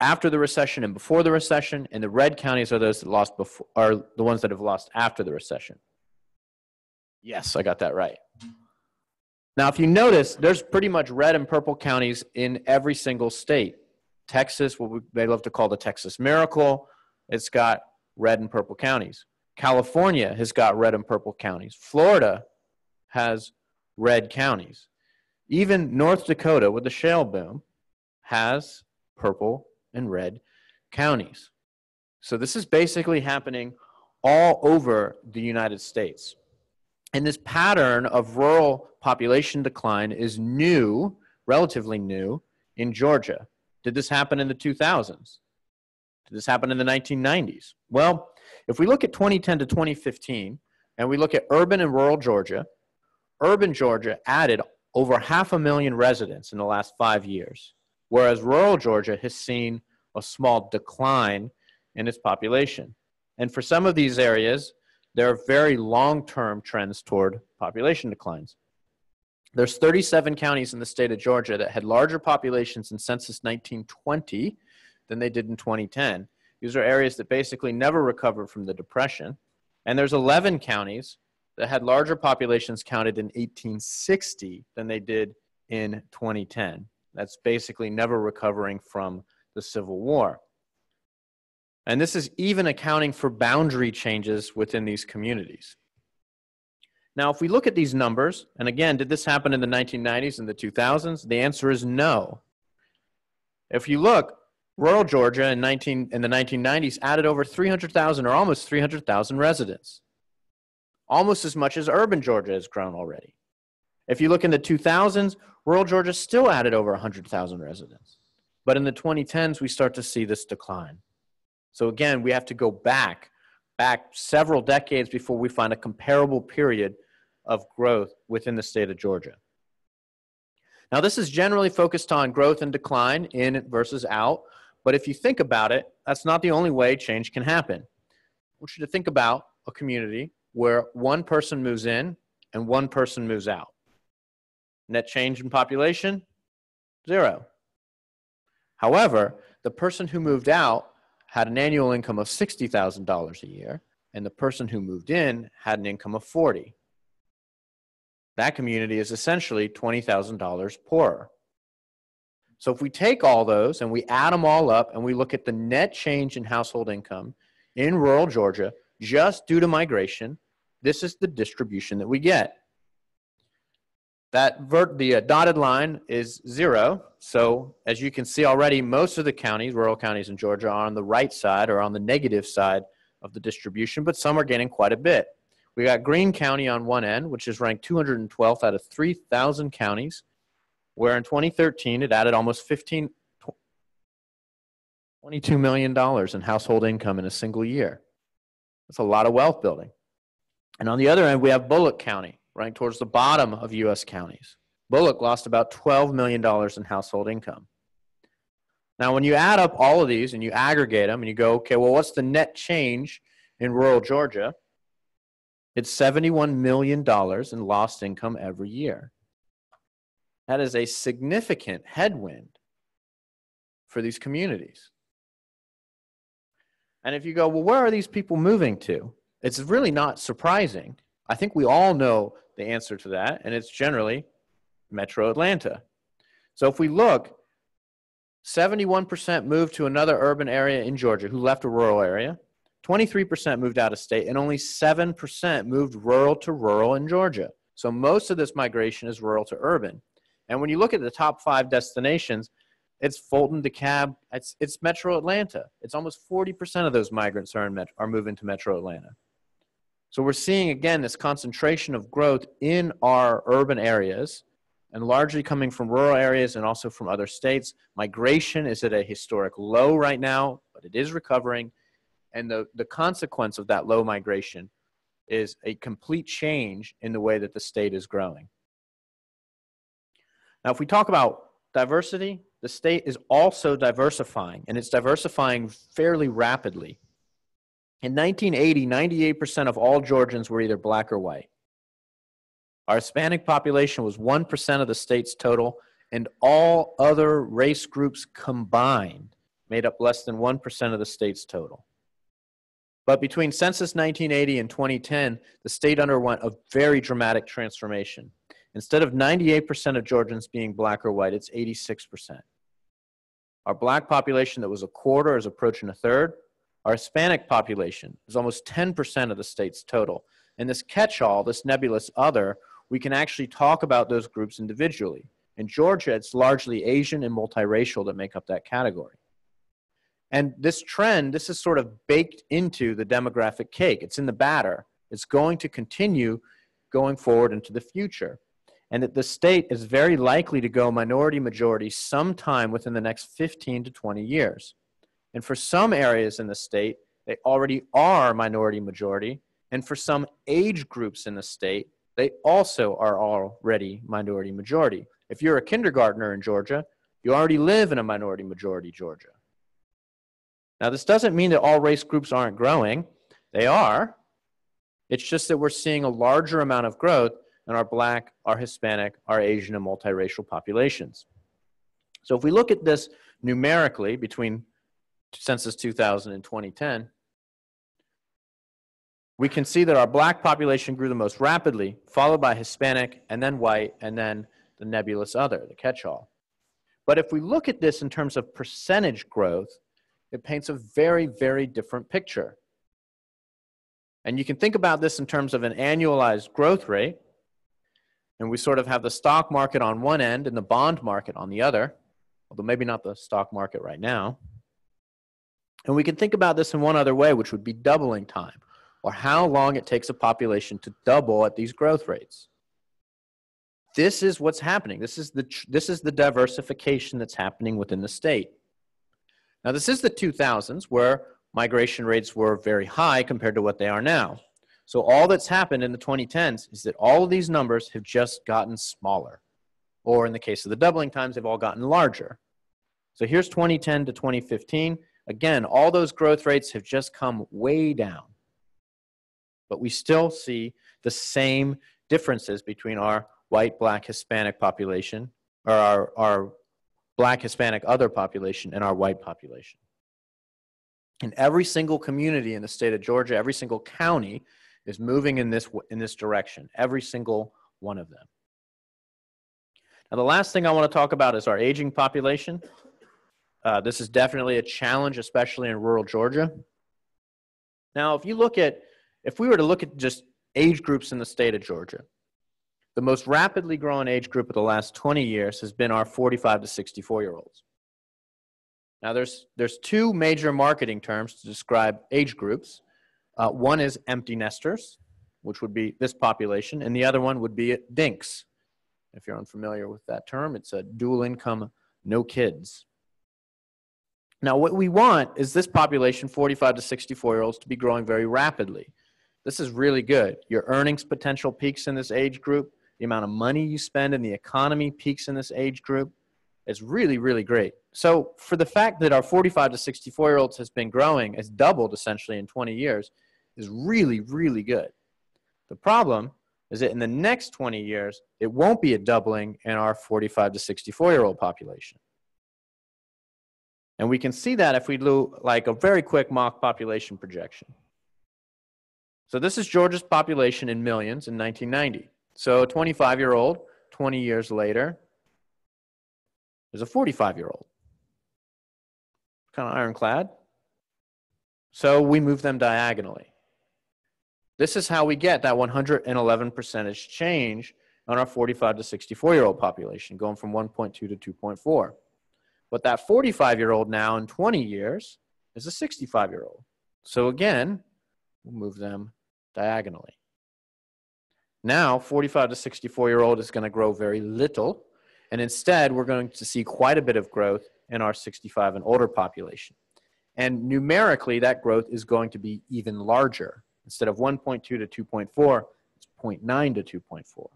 after the recession and before the recession, and the red counties are those that lost before are the ones that have lost after the recession. Yes, I got that right. Now, if you notice, there's pretty much red and purple counties in every single state. Texas, what we, they love to call the Texas Miracle, it's got red and purple counties. California has got red and purple counties. Florida has red counties. Even North Dakota, with the shale boom, has purple and red counties. So this is basically happening all over the United States. And this pattern of rural population decline is new, relatively new, in Georgia. Did this happen in the 2000s? Did this happen in the 1990s? Well, if we look at 2010 to 2015, and we look at urban and rural Georgia, urban Georgia added over half a million residents in the last five years, whereas rural Georgia has seen a small decline in its population. And for some of these areas, there are very long-term trends toward population declines. There's 37 counties in the state of Georgia that had larger populations in census 1920 than they did in 2010. These are areas that basically never recovered from the depression. And there's 11 counties that had larger populations counted in 1860 than they did in 2010. That's basically never recovering from the Civil War. And this is even accounting for boundary changes within these communities. Now, if we look at these numbers, and again, did this happen in the 1990s and the 2000s? The answer is no. If you look, rural Georgia in, 19, in the 1990s added over 300,000 or almost 300,000 residents, almost as much as urban Georgia has grown already. If you look in the 2000s, rural Georgia still added over 100,000 residents. But in the 2010s, we start to see this decline. So again, we have to go back, back several decades before we find a comparable period of growth within the state of Georgia. Now, this is generally focused on growth and decline in versus out, but if you think about it, that's not the only way change can happen. I want you to think about a community where one person moves in and one person moves out. Net change in population, zero. However, the person who moved out had an annual income of $60,000 a year, and the person who moved in had an income of 40. That community is essentially $20,000 poorer. So if we take all those and we add them all up and we look at the net change in household income in rural Georgia just due to migration, this is the distribution that we get. That vert, the uh, dotted line is zero. So as you can see already, most of the counties, rural counties in Georgia, are on the right side or on the negative side of the distribution, but some are gaining quite a bit. We got Greene County on one end, which is ranked 212th out of 3,000 counties, where in 2013 it added almost 15, $22 million in household income in a single year. That's a lot of wealth building. And on the other end, we have Bulloch County, ranked towards the bottom of U.S. counties. Bulloch lost about $12 million in household income. Now, when you add up all of these and you aggregate them and you go, okay, well, what's the net change in rural Georgia? It's $71 million in lost income every year. That is a significant headwind for these communities. And if you go, well, where are these people moving to? It's really not surprising. I think we all know the answer to that, and it's generally metro Atlanta. So if we look, 71% moved to another urban area in Georgia who left a rural area, 23% moved out of state, and only 7% moved rural to rural in Georgia. So most of this migration is rural to urban. And when you look at the top five destinations, it's Fulton, DeKalb, it's, it's Metro Atlanta. It's almost 40% of those migrants are, in Met, are moving to Metro Atlanta. So we're seeing again this concentration of growth in our urban areas and largely coming from rural areas and also from other states. Migration is at a historic low right now, but it is recovering. And the, the consequence of that low migration is a complete change in the way that the state is growing. Now, if we talk about diversity, the state is also diversifying, and it's diversifying fairly rapidly. In 1980, 98% of all Georgians were either black or white. Our Hispanic population was 1% of the state's total, and all other race groups combined made up less than 1% of the state's total. But between Census 1980 and 2010, the state underwent a very dramatic transformation. Instead of 98% of Georgians being black or white, it's 86%. Our black population that was a quarter is approaching a third. Our Hispanic population is almost 10% of the state's total. And this catch all, this nebulous other, we can actually talk about those groups individually. In Georgia, it's largely Asian and multiracial that make up that category. And this trend, this is sort of baked into the demographic cake. It's in the batter. It's going to continue going forward into the future and that the state is very likely to go minority majority sometime within the next 15 to 20 years. And for some areas in the state, they already are minority majority. And for some age groups in the state, they also are already minority majority. If you're a kindergartner in Georgia, you already live in a minority majority Georgia. Now, this doesn't mean that all race groups aren't growing, they are. It's just that we're seeing a larger amount of growth in our black, our Hispanic, our Asian, and multiracial populations. So if we look at this numerically between Census 2000 and 2010, we can see that our black population grew the most rapidly, followed by Hispanic, and then white, and then the nebulous other, the catch-all. But if we look at this in terms of percentage growth, it paints a very, very different picture. And you can think about this in terms of an annualized growth rate, and we sort of have the stock market on one end and the bond market on the other, although maybe not the stock market right now. And we can think about this in one other way, which would be doubling time, or how long it takes a population to double at these growth rates. This is what's happening. This is the, this is the diversification that's happening within the state. Now, this is the 2000s where migration rates were very high compared to what they are now. So all that's happened in the 2010s is that all of these numbers have just gotten smaller. Or in the case of the doubling times, they've all gotten larger. So here's 2010 to 2015. Again, all those growth rates have just come way down. But we still see the same differences between our white, black, Hispanic population, or our, our black, Hispanic, other population, and our white population. In every single community in the state of Georgia, every single county, is moving in this, in this direction, every single one of them. Now, the last thing I want to talk about is our aging population. Uh, this is definitely a challenge, especially in rural Georgia. Now, if you look at, if we were to look at just age groups in the state of Georgia, the most rapidly growing age group of the last 20 years has been our 45 to 64 year olds. Now, there's, there's two major marketing terms to describe age groups. Uh, one is empty nesters, which would be this population, and the other one would be DINKs. If you're unfamiliar with that term, it's a dual income, no kids. Now, what we want is this population, 45 to 64 year olds, to be growing very rapidly. This is really good. Your earnings potential peaks in this age group. The amount of money you spend in the economy peaks in this age group. It's really, really great. So, for the fact that our 45 to 64 year olds has been growing, has doubled essentially in 20 years, is really, really good. The problem is that in the next 20 years, it won't be a doubling in our 45 to 64 year old population. And we can see that if we do like a very quick mock population projection. So this is Georgia's population in millions in 1990. So a 25 year old, 20 years later, is a 45 year old. Kind of ironclad. So we move them diagonally. This is how we get that 111 percentage change on our 45 to 64 year old population, going from 1.2 to 2.4. But that 45 year old now in 20 years is a 65 year old. So again, we'll move them diagonally. Now, 45 to 64 year old is going to grow very little. And instead, we're going to see quite a bit of growth in our 65 and older population. And numerically, that growth is going to be even larger. Instead of 1.2 to 2.4, it's 0.9 to 2.4.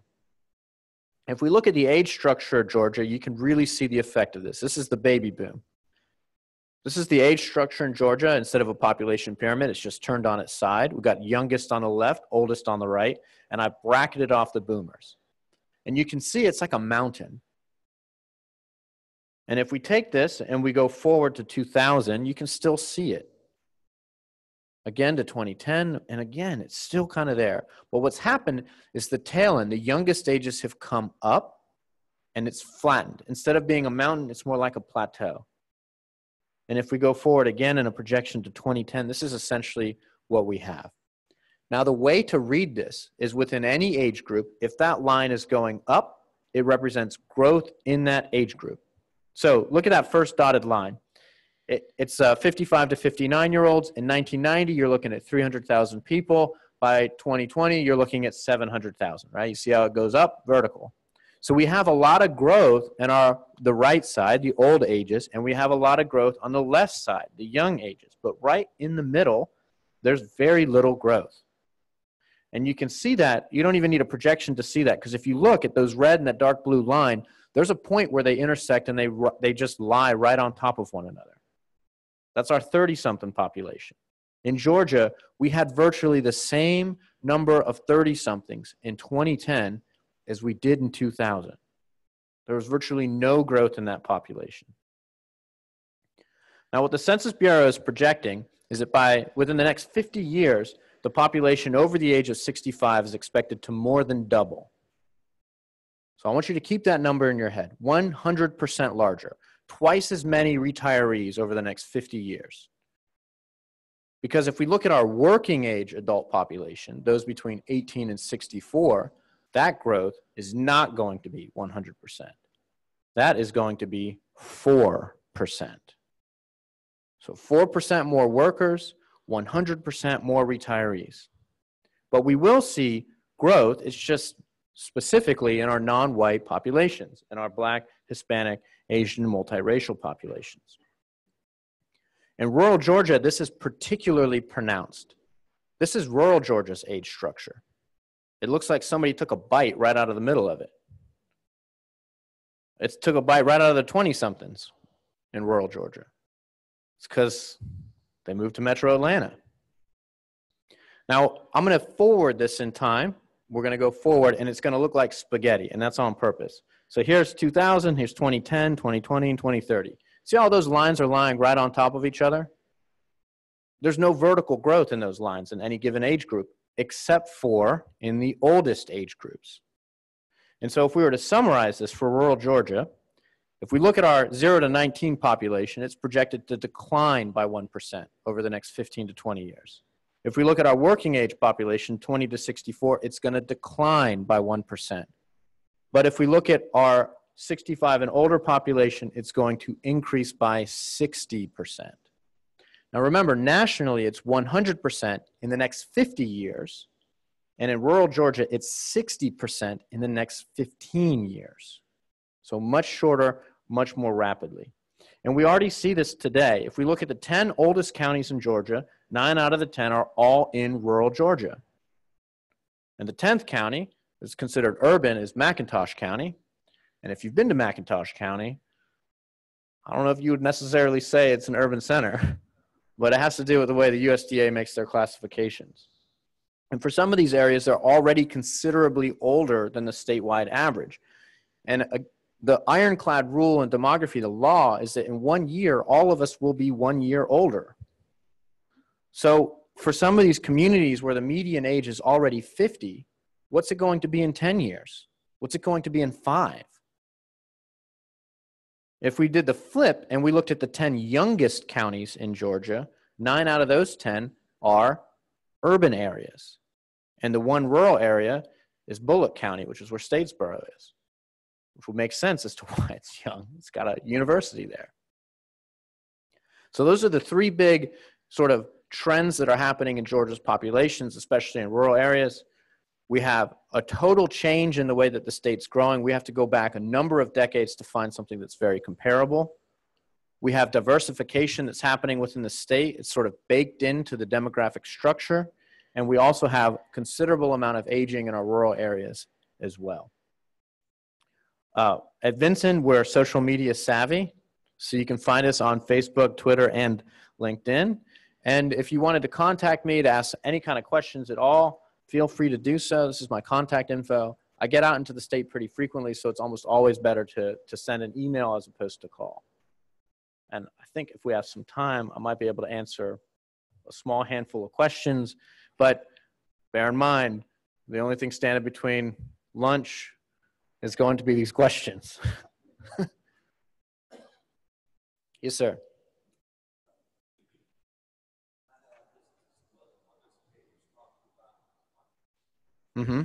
If we look at the age structure of Georgia, you can really see the effect of this. This is the baby boom. This is the age structure in Georgia. Instead of a population pyramid, it's just turned on its side. We've got youngest on the left, oldest on the right, and I bracketed off the boomers. And you can see it's like a mountain. And if we take this and we go forward to 2000, you can still see it. Again to 2010, and again, it's still kind of there. But what's happened is the tail end, the youngest ages have come up and it's flattened. Instead of being a mountain, it's more like a plateau. And if we go forward again in a projection to 2010, this is essentially what we have. Now, the way to read this is within any age group, if that line is going up, it represents growth in that age group. So look at that first dotted line. It, it's uh, 55 to 59 year olds. In 1990, you're looking at 300,000 people. By 2020, you're looking at 700,000, right? You see how it goes up vertical. So we have a lot of growth in our the right side, the old ages, and we have a lot of growth on the left side, the young ages. But right in the middle, there's very little growth. And you can see that. You don't even need a projection to see that because if you look at those red and that dark blue line, there's a point where they intersect and they they just lie right on top of one another. That's our 30 something population. In Georgia, we had virtually the same number of 30 somethings in 2010 as we did in 2000. There was virtually no growth in that population. Now, what the Census Bureau is projecting is that by within the next 50 years, the population over the age of 65 is expected to more than double. So I want you to keep that number in your head 100% larger, twice as many retirees over the next 50 years. Because if we look at our working age adult population, those between 18 and 64, that growth is not going to be 100%. That is going to be 4%. So 4% more workers, 100% more retirees. But we will see growth, it's just specifically in our non white populations, in our black, Hispanic, Asian, multiracial populations. In rural Georgia, this is particularly pronounced. This is rural Georgia's age structure. It looks like somebody took a bite right out of the middle of it. It took a bite right out of the 20 somethings in rural Georgia. It's because they moved to metro Atlanta. Now, I'm going to forward this in time. We're going to go forward, and it's going to look like spaghetti, and that's on purpose. So here's 2000, here's 2010, 2020, and 2030. See how those lines are lying right on top of each other? There's no vertical growth in those lines in any given age group except for in the oldest age groups. And so, if we were to summarize this for rural Georgia, if we look at our 0 to 19 population, it's projected to decline by 1% over the next 15 to 20 years. If we look at our working age population, 20 to 64, it's going to decline by 1%. But if we look at our 65 and older population, it's going to increase by 60%. Now remember, nationally, it's 100% in the next 50 years. And in rural Georgia, it's 60% in the next 15 years. So much shorter, much more rapidly. And we already see this today. If we look at the 10 oldest counties in Georgia, nine out of the 10 are all in rural Georgia. And the 10th county that's considered urban is McIntosh County. And if you've been to McIntosh County, I don't know if you would necessarily say it's an urban center, *laughs* but it has to do with the way the USDA makes their classifications. And for some of these areas, they're already considerably older than the statewide average. And uh, the ironclad rule in demography, the law, is that in one year, all of us will be one year older. So for some of these communities where the median age is already 50, what's it going to be in 10 years? What's it going to be in five? If we did the flip and we looked at the 10 youngest counties in Georgia, nine out of those 10 are urban areas. And the one rural area is Bulloch County, which is where Statesboro is, which would make sense as to *laughs* why it's young. It's got a university there. So those are the three big sort of trends that are happening in Georgia's populations, especially in rural areas. We have a total change in the way that the state's growing. We have to go back a number of decades to find something that's very comparable. We have diversification that's happening within the state. It's sort of baked into the demographic structure. And we also have considerable amount of aging in our rural areas as well. Uh, at Vinson, we're social media savvy. So you can find us on Facebook, Twitter, and LinkedIn. And if you wanted to contact me to ask any kind of questions at all, feel free to do so. This is my contact info. I get out into the state pretty frequently, so it's almost always better to, to send an email as opposed to call. And I think if we have some time, I might be able to answer a small handful of questions. But bear in mind, the only thing standing between lunch is going to be these questions. *laughs* yes, sir. Mm-hmm.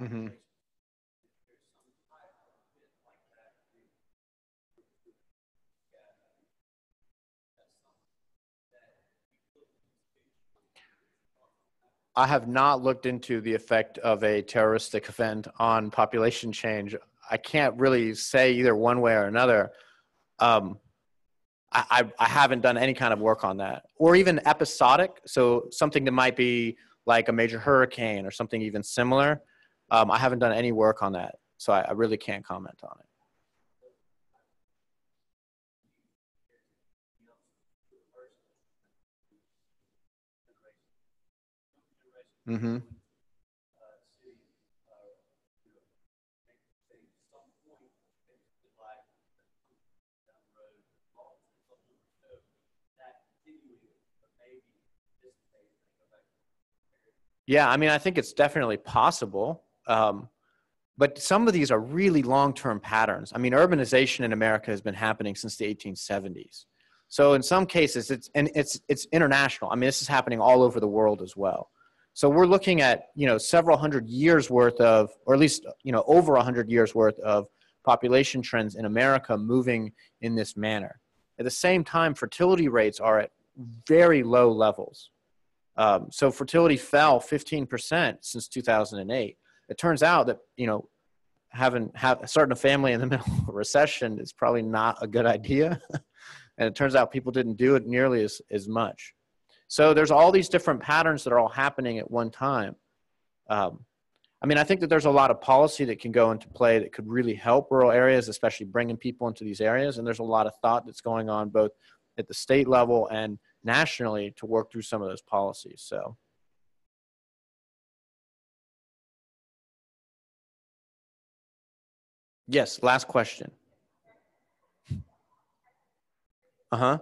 Mm-hmm. I have not looked into the effect of a terroristic event on population change. I can't really say either one way or another. Um, I, I, I haven't done any kind of work on that, or even episodic. So something that might be like a major hurricane or something even similar. Um, I haven't done any work on that, so I, I really can't comment on it. Mm-hmm. Yeah, I mean, I think it's definitely possible. Um, but some of these are really long-term patterns. I mean, urbanization in America has been happening since the 1870s. So in some cases, it's and it's it's international. I mean, this is happening all over the world as well. So we're looking at you know several hundred years worth of, or at least you know over a hundred years worth of population trends in America moving in this manner. At the same time, fertility rates are at very low levels. Um, so fertility fell 15% since 2008 it turns out that you know having have, starting a family in the *laughs* middle of a recession is probably not a good idea. *laughs* And it turns out people didn't do it nearly as, as much. So there's all these different patterns that are all happening at one time. Um, i mean i think that there's a lot of policy that can go into play that could really help rural areas especially bringing people into these areas. And there's a lot of thought that's going on both at the state level and nationally to work through some of those policies. So Yes, last question. Uh huh.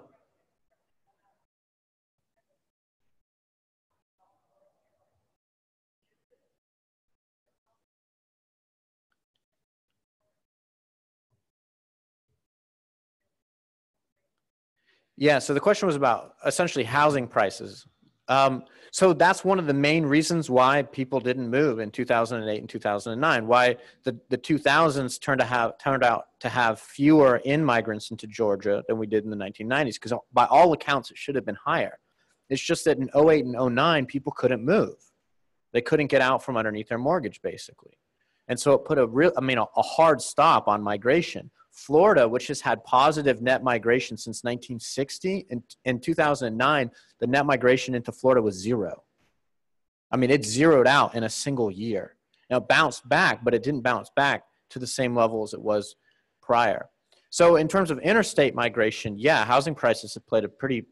Yeah, so the question was about essentially housing prices. Um, so that's one of the main reasons why people didn't move in 2008 and 2009. Why the, the 2000s turned to have turned out to have fewer in migrants into Georgia than we did in the 1990s. Because by all accounts, it should have been higher. It's just that in 08 and 09, people couldn't move. They couldn't get out from underneath their mortgage, basically. And so it put a real, I mean, a, a hard stop on migration. Florida, which has had positive net migration since 1960, in, in 2009, the net migration into Florida was zero. I mean, it zeroed out in a single year. Now, it bounced back, but it didn't bounce back to the same level as it was prior. So, in terms of interstate migration, yeah, housing prices have played a pretty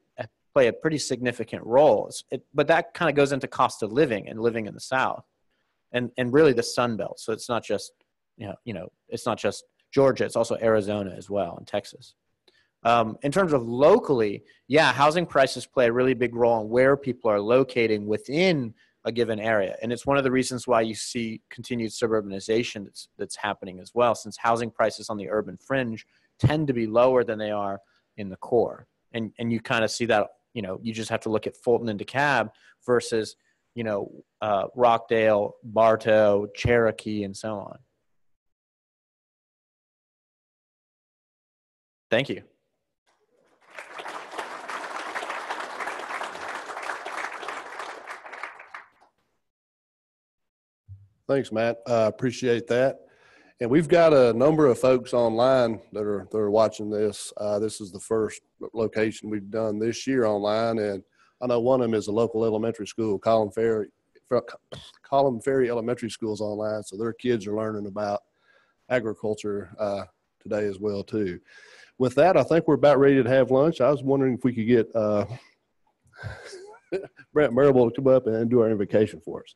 play a pretty significant role. It, but that kind of goes into cost of living and living in the South, and and really the Sun Belt. So it's not just you know you know it's not just Georgia, it's also Arizona as well and Texas. Um, in terms of locally, yeah, housing prices play a really big role in where people are locating within a given area. And it's one of the reasons why you see continued suburbanization that's, that's happening as well, since housing prices on the urban fringe tend to be lower than they are in the core. And, and you kind of see that, you know, you just have to look at Fulton and DeKalb versus, you know, uh, Rockdale, Bartow, Cherokee, and so on. Thank you. Thanks, Matt. Uh, appreciate that. And we've got a number of folks online that are that are watching this. Uh, this is the first location we've done this year online, and I know one of them is a local elementary school, Colham Ferry, Colham Ferry Elementary School's online, so their kids are learning about agriculture uh, today as well too. With that, I think we're about ready to have lunch. I was wondering if we could get uh, *laughs* Brent Marable to come up and do our invocation for us.